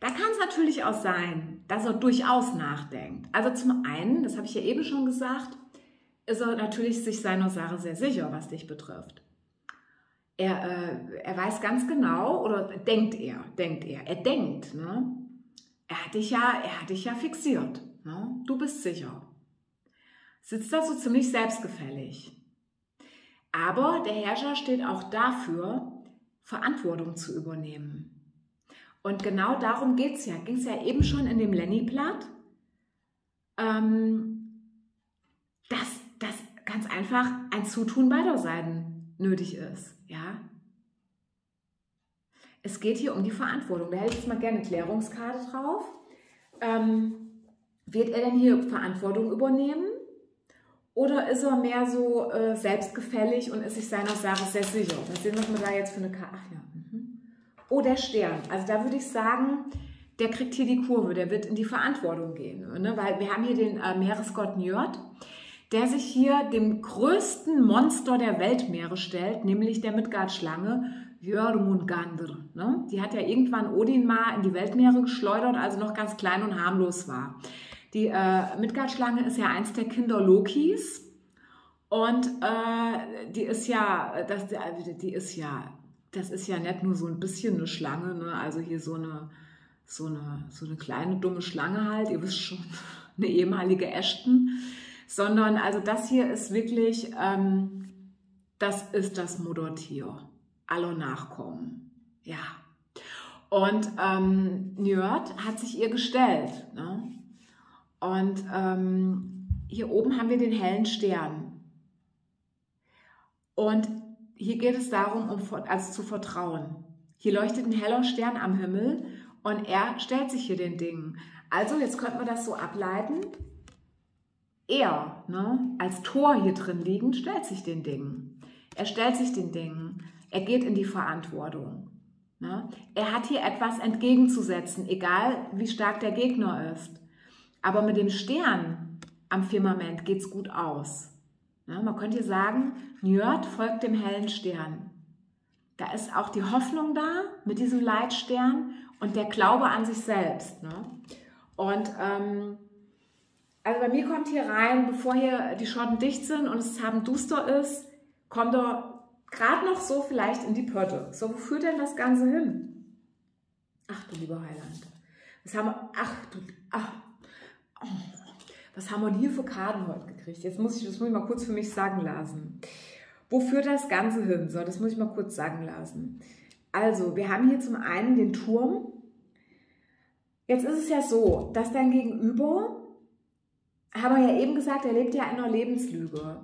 Da kann es natürlich auch sein, dass er durchaus nachdenkt. Also zum einen, das habe ich ja eben schon gesagt, ist er natürlich sich seiner Sache sehr sicher, was dich betrifft. Er, äh, er weiß ganz genau, oder denkt er, denkt er, er denkt, ne? er hat dich ja, er hat dich ja fixiert. Ne? Du bist sicher. Sitzt da so ziemlich selbstgefällig. Aber der Herrscher steht auch dafür, Verantwortung zu übernehmen. Und genau darum geht es ja. Ging es ja eben schon in dem Lenny-Blatt, ähm, dass, dass ganz einfach ein Zutun beider Seiten nötig ist. Ja? Es geht hier um die Verantwortung. Da hätte ich jetzt mal gerne eine Klärungskarte drauf. Ähm, wird er denn hier Verantwortung übernehmen? Oder ist er mehr so äh, selbstgefällig und ist sich seiner Sache sehr sicher? Was sehen, wir da jetzt für eine Karte. Ach ja. Oh, der Stern. Also da würde ich sagen, der kriegt hier die Kurve, der wird in die Verantwortung gehen. Ne? Weil wir haben hier den äh, Meeresgott Njörd, der sich hier dem größten Monster der Weltmeere stellt, nämlich der Midgard-Schlange Jörmungandr. Ne? Die hat ja irgendwann Odin mal in die Weltmeere geschleudert, als er noch ganz klein und harmlos war. Die äh, Midgard-Schlange ist ja eins der Kinder Lokis. Und äh, die ist ja, das, die ist ja, das ist ja nicht nur so ein bisschen eine Schlange, ne? also hier so eine, so eine, so eine kleine dumme Schlange halt, ihr wisst schon, eine ehemalige Ashton, sondern also das hier ist wirklich, ähm, das ist das Muttertier aller Nachkommen, ja. Und ähm, Njörd hat sich ihr gestellt. Ne? Und ähm, hier oben haben wir den hellen Stern. Und hier geht es darum, um, also zu vertrauen. Hier leuchtet ein heller Stern am Himmel und er stellt sich hier den Dingen. Also, jetzt könnten wir das so ableiten. Er, ne, als Tor hier drin liegend, stellt sich den Dingen. Er stellt sich den Dingen. Er geht in die Verantwortung. Ne? Er hat hier etwas entgegenzusetzen, egal wie stark der Gegner ist. Aber mit dem Stern am Firmament geht es gut aus. Ne? Man könnte sagen, Njörd folgt dem hellen Stern. Da ist auch die Hoffnung da mit diesem Leitstern und der Glaube an sich selbst. Ne? Und ähm, also bei mir kommt hier rein, bevor hier die Schotten dicht sind und es haben duster ist, kommt er gerade noch so vielleicht in die Pötte. So, wo führt denn das Ganze hin? Ach du lieber Heiland. Was haben wir, ach du, ach, oh, was haben wir hier für Karten heute gekriegt? Jetzt muss ich, das muss ich mal kurz für mich sagen lassen. Wo führt das Ganze hin? So, das muss ich mal kurz sagen lassen. Also, wir haben hier zum einen den Turm. Jetzt ist es ja so, dass dein Gegenüber, haben wir ja eben gesagt, er lebt ja in einer Lebenslüge.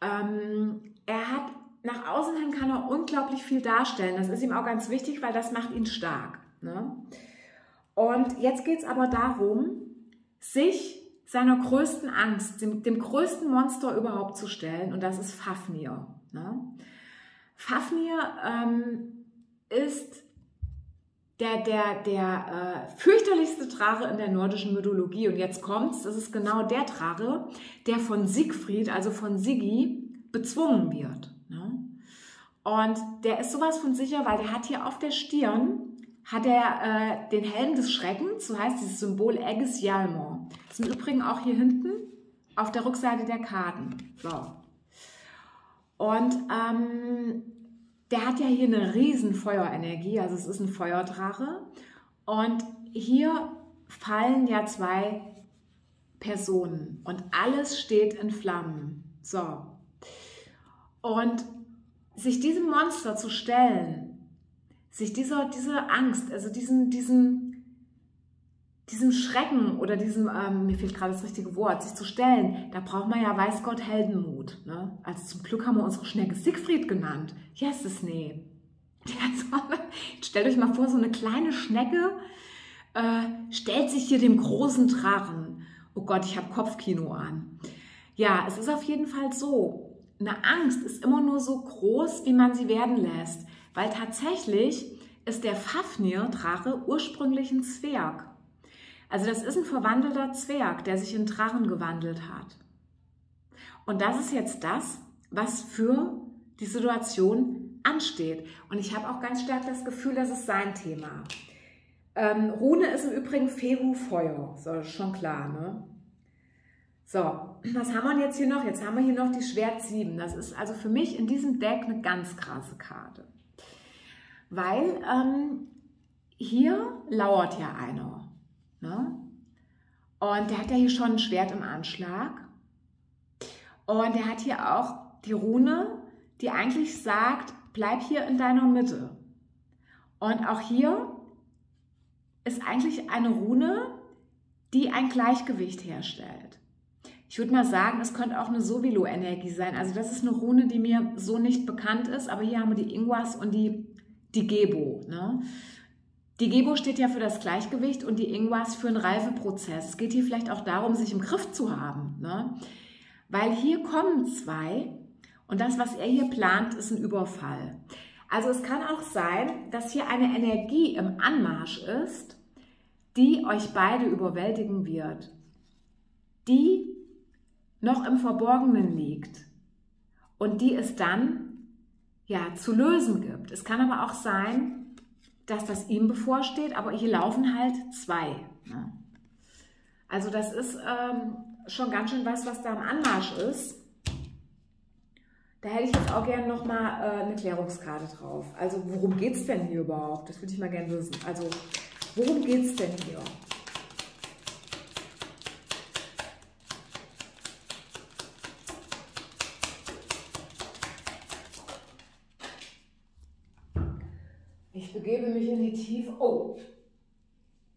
Ähm, er hat nach außen hin kann er unglaublich viel darstellen. Das ist ihm auch ganz wichtig, weil das macht ihn stark. Ne? Und jetzt geht es aber darum, sich seiner größten Angst, dem, dem, größten Monster überhaupt zu stellen, und das ist Fafnir. Ne? Fafnir ähm, ist der, der, der äh, fürchterlichste Drache in der nordischen Mythologie. Und jetzt kommt's, das ist genau der Drache, der von Siegfried, also von Siggi, bezwungen wird. Ne? Und der ist sowas von sicher, weil der hat hier auf der Stirn hat er äh, den Helm des Schreckens, so heißt dieses Symbol Aegis Yalmor. Das ist im Übrigen auch hier hinten auf der Rückseite der Karten. So. Und ähm, der hat ja hier eine riesen Feuerenergie, also es ist ein Feuerdrache. Und hier fallen ja zwei Personen und alles steht in Flammen. So. Und sich diesem Monster zu stellen, sich dieser, diese Angst, also diesen, diesen, diesem Schrecken oder diesem, ähm, mir fehlt gerade das richtige Wort, sich zu stellen, da braucht man ja, weiß Gott, Heldenmut. Ne? Also zum Glück haben wir unsere Schnecke Siegfried genannt. Yes, ist nee. Stellt euch mal vor, so eine kleine Schnecke äh, stellt sich hier dem großen Drachen. Oh Gott, ich habe Kopfkino an. Ja, es ist auf jeden Fall so eine Angst ist immer nur so groß, wie man sie werden lässt, weil tatsächlich ist der Fafnir-Drache ursprünglich ein Zwerg. Also das ist ein verwandelter Zwerg, der sich in Drachen gewandelt hat. Und das ist jetzt das, was für die Situation ansteht. Und ich habe auch ganz stark das Gefühl, das ist sein Thema. Ähm, Rune ist im Übrigen Fehu Feuer, so, schon klar, ne? So, was haben wir jetzt hier noch? Jetzt haben wir hier noch die Schwert 7. Das ist also für mich in diesem Deck eine ganz krasse Karte. Weil ähm, hier lauert ja einer. Ne? Und der hat ja hier schon ein Schwert im Anschlag. Und der hat hier auch die Rune, die eigentlich sagt, bleib hier in deiner Mitte. Und auch hier ist eigentlich eine Rune, die ein Gleichgewicht herstellt. Ich würde mal sagen, es könnte auch eine Sovilo-Energie sein. Also das ist eine Rune, die mir so nicht bekannt ist, aber hier haben wir die Ingwas und die, die Gebo. Ne? Die Gebo steht ja für das Gleichgewicht und die Ingwas für einen Reifeprozess. Es geht hier vielleicht auch darum, sich im Griff zu haben. Ne? Weil hier kommen zwei und das, was er hier plant, ist ein Überfall. Also es kann auch sein, dass hier eine Energie im Anmarsch ist, die euch beide überwältigen wird. Die noch im Verborgenen liegt und die es dann ja zu lösen gibt. Es kann aber auch sein, dass das ihm bevorsteht, aber hier laufen halt zwei. Ne? Also das ist ähm, schon ganz schön was, was da im Anmarsch ist. Da hätte ich jetzt auch gerne nochmal äh, eine Klärungskarte drauf. Also worum geht es denn hier überhaupt? Das würde ich mal gerne wissen. Also worum geht es denn hier? Begebe mich in die Tiefe. Oh,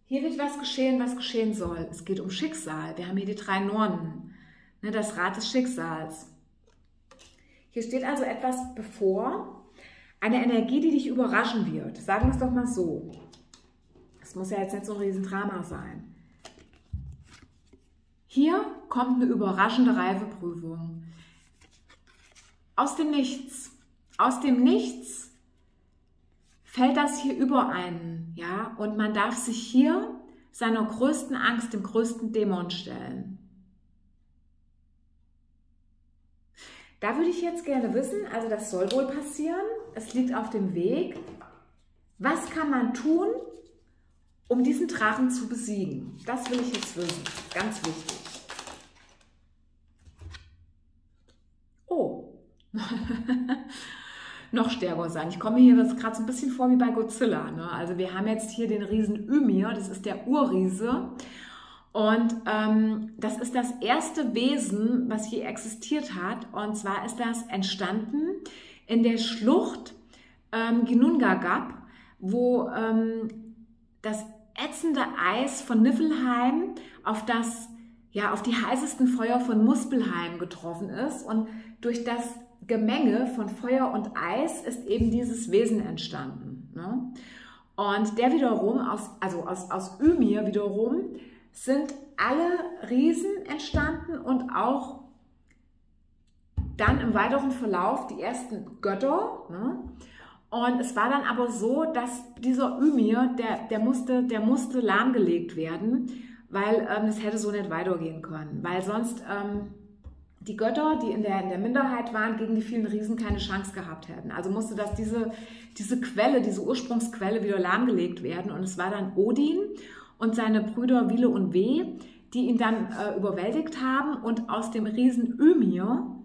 hier wird was geschehen, was geschehen soll. Es geht um Schicksal. Wir haben hier die drei Nonnen, ne, das Rad des Schicksals. Hier steht also etwas bevor, eine Energie, die dich überraschen wird. Sagen wir es doch mal so. Es muss ja jetzt nicht so ein Riesendrama sein. Hier kommt eine überraschende Reifeprüfung. Aus dem Nichts. Aus dem Nichts fällt das hier über einen, ja, und man darf sich hier seiner größten Angst, dem größten Dämon stellen. Da würde ich jetzt gerne wissen, also das soll wohl passieren, es liegt auf dem Weg. Was kann man tun, um diesen Drachen zu besiegen? Das will ich jetzt wissen, ganz wichtig. Oh, noch stärker sein. Ich komme hier gerade so ein bisschen vor wie bei Godzilla. Ne? Also wir haben jetzt hier den Riesen Ymir, das ist der Urriese. Und ähm, das ist das erste Wesen, was je existiert hat. Und zwar ist das entstanden in der Schlucht ähm, Ginungagap, wo ähm, das ätzende Eis von Niffelheim auf das ja auf die heißesten Feuer von Muspelheim getroffen ist und durch das Gemenge von Feuer und Eis ist eben dieses Wesen entstanden. Ne? Und der wiederum, aus, also aus, aus Ymir wiederum, sind alle Riesen entstanden und auch dann im weiteren Verlauf die ersten Götter. Ne? Und es war dann aber so, dass dieser Ymir, der, der, musste, der musste lahmgelegt werden, weil ähm, es hätte so nicht weitergehen können. Weil sonst ähm, die Götter, die in der, in der Minderheit waren, gegen die vielen Riesen keine Chance gehabt hätten. Also musste das diese, diese Quelle, diese Ursprungsquelle wieder lahmgelegt werden. Und es war dann Odin und seine Brüder Wille und Weh, die ihn dann äh, überwältigt haben. Und aus dem Riesen Ymir,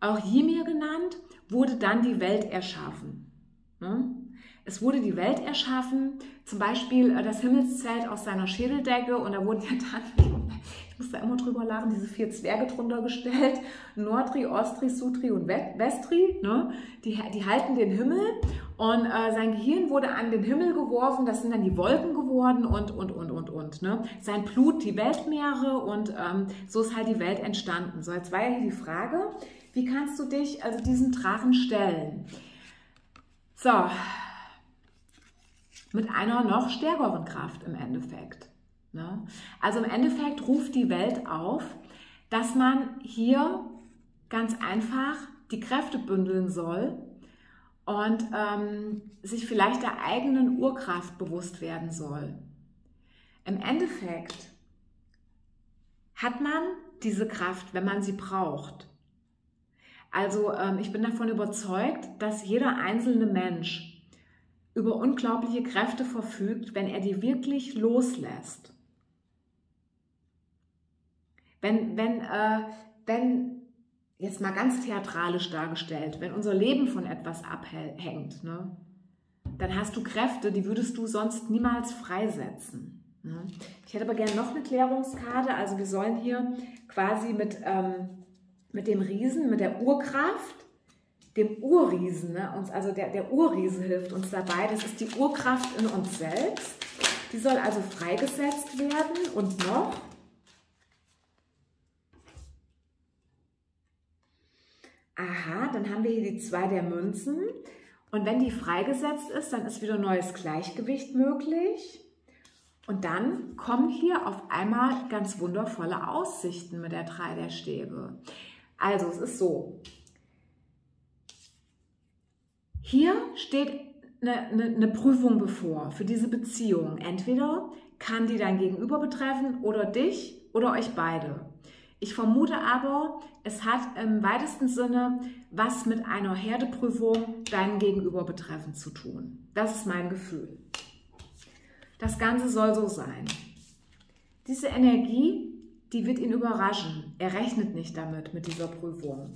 auch Ymir genannt, wurde dann die Welt erschaffen. Ne? Es wurde die Welt erschaffen, zum Beispiel äh, das Himmelszelt aus seiner Schädeldecke und da wurden ja dann, ich muss da immer drüber lachen, diese vier Zwerge drunter gestellt, Nordri, Ostri, Sutri und Westri, ne? die, die halten den Himmel und äh, sein Gehirn wurde an den Himmel geworfen, das sind dann die Wolken geworden und, und, und, und, und. Ne? Sein Blut die Weltmeere und ähm, so ist halt die Welt entstanden. So, jetzt war ja hier die Frage, wie kannst du dich also diesen Drachen stellen? So, mit einer noch stärkeren Kraft im Endeffekt. Ne? Also im Endeffekt ruft die Welt auf, dass man hier ganz einfach die Kräfte bündeln soll und ähm, sich vielleicht der eigenen Urkraft bewusst werden soll. Im Endeffekt hat man diese Kraft, wenn man sie braucht. Also ähm, ich bin davon überzeugt, dass jeder einzelne Mensch über unglaubliche Kräfte verfügt, wenn er die wirklich loslässt. Wenn, wenn, äh, wenn, jetzt mal ganz theatralisch dargestellt, wenn unser Leben von etwas abhängt, ne, dann hast du Kräfte, die würdest du sonst niemals freisetzen. Ne? Ich hätte aber gerne noch eine Klärungskarte. Also wir sollen hier quasi mit, ähm, mit dem Riesen, mit der Urkraft, dem Urriesen, ne, uns, also der, der Urriese hilft uns dabei. Das ist die Urkraft in uns selbst. Die soll also freigesetzt werden und noch. Aha, dann haben wir hier die zwei der Münzen. Und wenn die freigesetzt ist, dann ist wieder neues Gleichgewicht möglich. Und dann kommen hier auf einmal ganz wundervolle Aussichten mit der drei der Stäbe. Also es ist so, hier steht eine, eine, eine, Prüfung bevor für diese Beziehung. Entweder kann die dein Gegenüber betreffen oder dich oder euch beide. Ich vermute aber, es hat im weitesten Sinne was mit einer Herdeprüfung deinen Gegenüber betreffend zu tun. Das ist mein Gefühl. Das Ganze soll so sein. Diese Energie, die wird ihn überraschen. Er rechnet nicht damit, mit dieser Prüfung.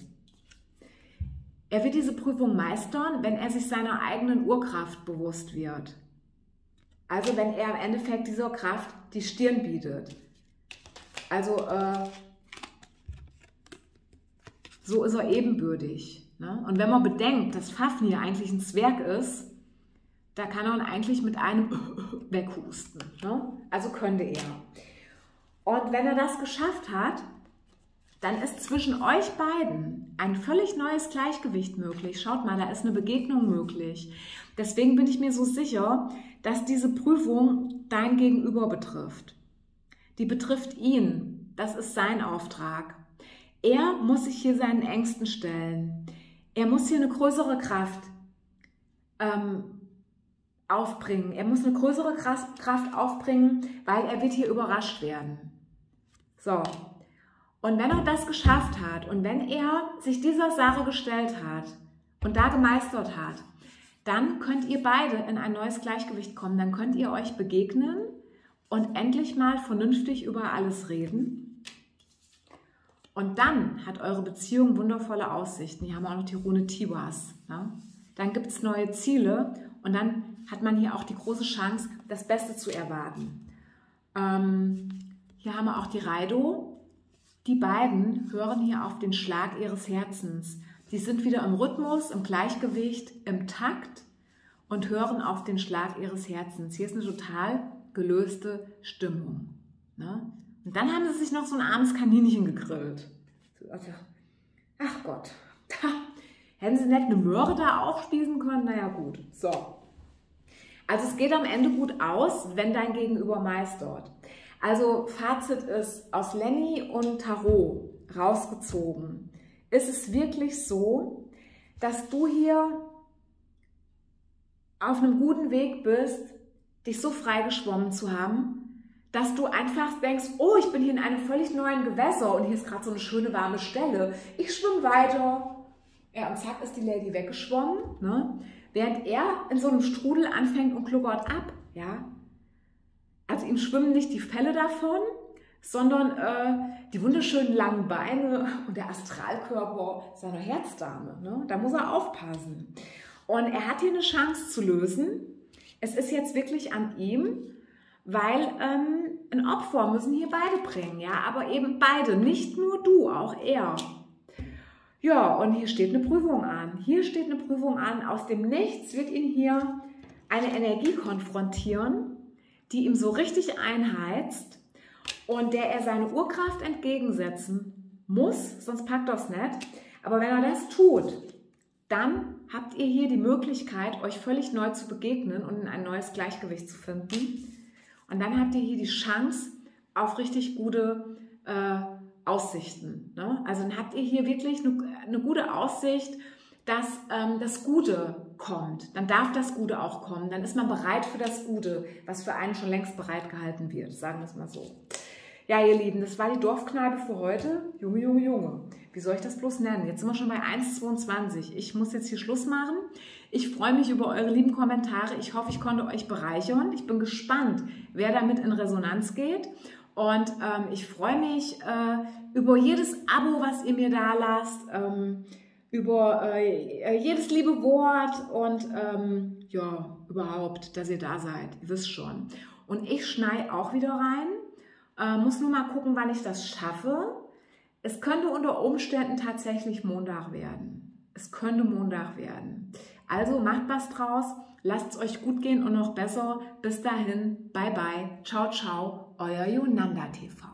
Er wird diese Prüfung meistern, wenn er sich seiner eigenen Urkraft bewusst wird. Also wenn er im Endeffekt dieser Kraft die Stirn bietet. Also äh, so ist er ebenbürtig. Ne? Und wenn man bedenkt, dass Fafnir eigentlich ein Zwerg ist, da kann er ihn eigentlich mit einem weghusten. Ne? Also könnte er. Und wenn er das geschafft hat, dann ist zwischen euch beiden ein völlig neues Gleichgewicht möglich. Schaut mal, da ist eine Begegnung möglich. Deswegen bin ich mir so sicher, dass diese Prüfung dein Gegenüber betrifft. Die betrifft ihn. Das ist sein Auftrag. Er muss sich hier seinen Ängsten stellen. Er muss hier eine größere Kraft ähm, aufbringen. Er muss eine größere Kraft aufbringen, weil er wird hier überrascht werden. So. Und wenn er das geschafft hat und wenn er sich dieser Sache gestellt hat und da gemeistert hat, dann könnt ihr beide in ein neues Gleichgewicht kommen. Dann könnt ihr euch begegnen und endlich mal vernünftig über alles reden. Und dann hat eure Beziehung wundervolle Aussichten. Hier haben wir auch noch die Rune Tiwas. Ja? Dann gibt es neue Ziele und dann hat man hier auch die große Chance, das Beste zu erwarten. Ähm, hier haben wir auch die Raido. Die beiden hören hier auf den Schlag ihres Herzens. Die sind wieder im Rhythmus, im Gleichgewicht, im Takt und hören auf den Schlag ihres Herzens. Hier ist eine total gelöste Stimmung. Ne? Und dann haben sie sich noch so ein armes Kaninchen gegrillt. Also, ach Gott, hätten sie nicht eine Möhre da aufspießen können? Naja gut, so. Also es geht am Ende gut aus, wenn dein Gegenüber meistert. Also Fazit ist aus Lenny und Tarot rausgezogen ist es wirklich so, dass du hier auf einem guten Weg bist, dich so frei geschwommen zu haben, dass du einfach denkst, oh, ich bin hier in einem völlig neuen Gewässer und hier ist gerade so eine schöne warme Stelle. Ich schwimme weiter. Ja, und zack ist die Lady weggeschwommen, ne? während er in so einem Strudel anfängt und gluckert ab. Ja? Also ihm schwimmen nicht die Fälle davon, sondern äh, die wunderschönen langen Beine und der Astralkörper seiner Herzdame. Ne? Da muss er aufpassen. Und er hat hier eine Chance zu lösen. Es ist jetzt wirklich an ihm, weil ähm, ein Opfer müssen hier beide bringen, ja, aber eben beide, nicht nur du, auch er. Ja, und hier steht eine Prüfung an. Hier steht eine Prüfung an. Aus dem Nichts wird ihn hier eine Energie konfrontieren, die ihm so richtig einheizt und der er seine Urkraft entgegensetzen muss, sonst packt es nicht. Aber wenn er das tut, dann habt ihr hier die Möglichkeit, euch völlig neu zu begegnen und in ein neues Gleichgewicht zu finden. Und dann habt ihr hier die Chance auf richtig gute äh, Aussichten. Ne? Also dann habt ihr hier wirklich eine, eine gute Aussicht, dass ähm, das Gute kommt. Dann darf das Gute auch kommen. Dann ist man bereit für das Gute, was für einen schon längst bereitgehalten wird. Sagen wir es mal so. Ja, ihr Lieben, das war die Dorfkneipe für heute. Junge, Junge, Junge. Wie soll ich das bloß nennen? Jetzt sind wir schon bei 1,22. Ich muss jetzt hier Schluss machen. Ich freue mich über eure lieben Kommentare. Ich hoffe, ich konnte euch bereichern. Ich bin gespannt, wer damit in Resonanz geht. Und ähm, ich freue mich äh, über jedes Abo, was ihr mir da lasst, ähm, über äh, jedes liebe Wort und ähm, ja, überhaupt, dass ihr da seid. Ihr wisst schon. Und ich schnei auch wieder rein. Äh, muss nur mal gucken, wann ich das schaffe. Es könnte unter Umständen tatsächlich Montag werden. Es könnte Montag werden. Also macht was draus, lasst es euch gut gehen und noch besser. Bis dahin, bye bye, ciao, ciao, euer Yonanda TV.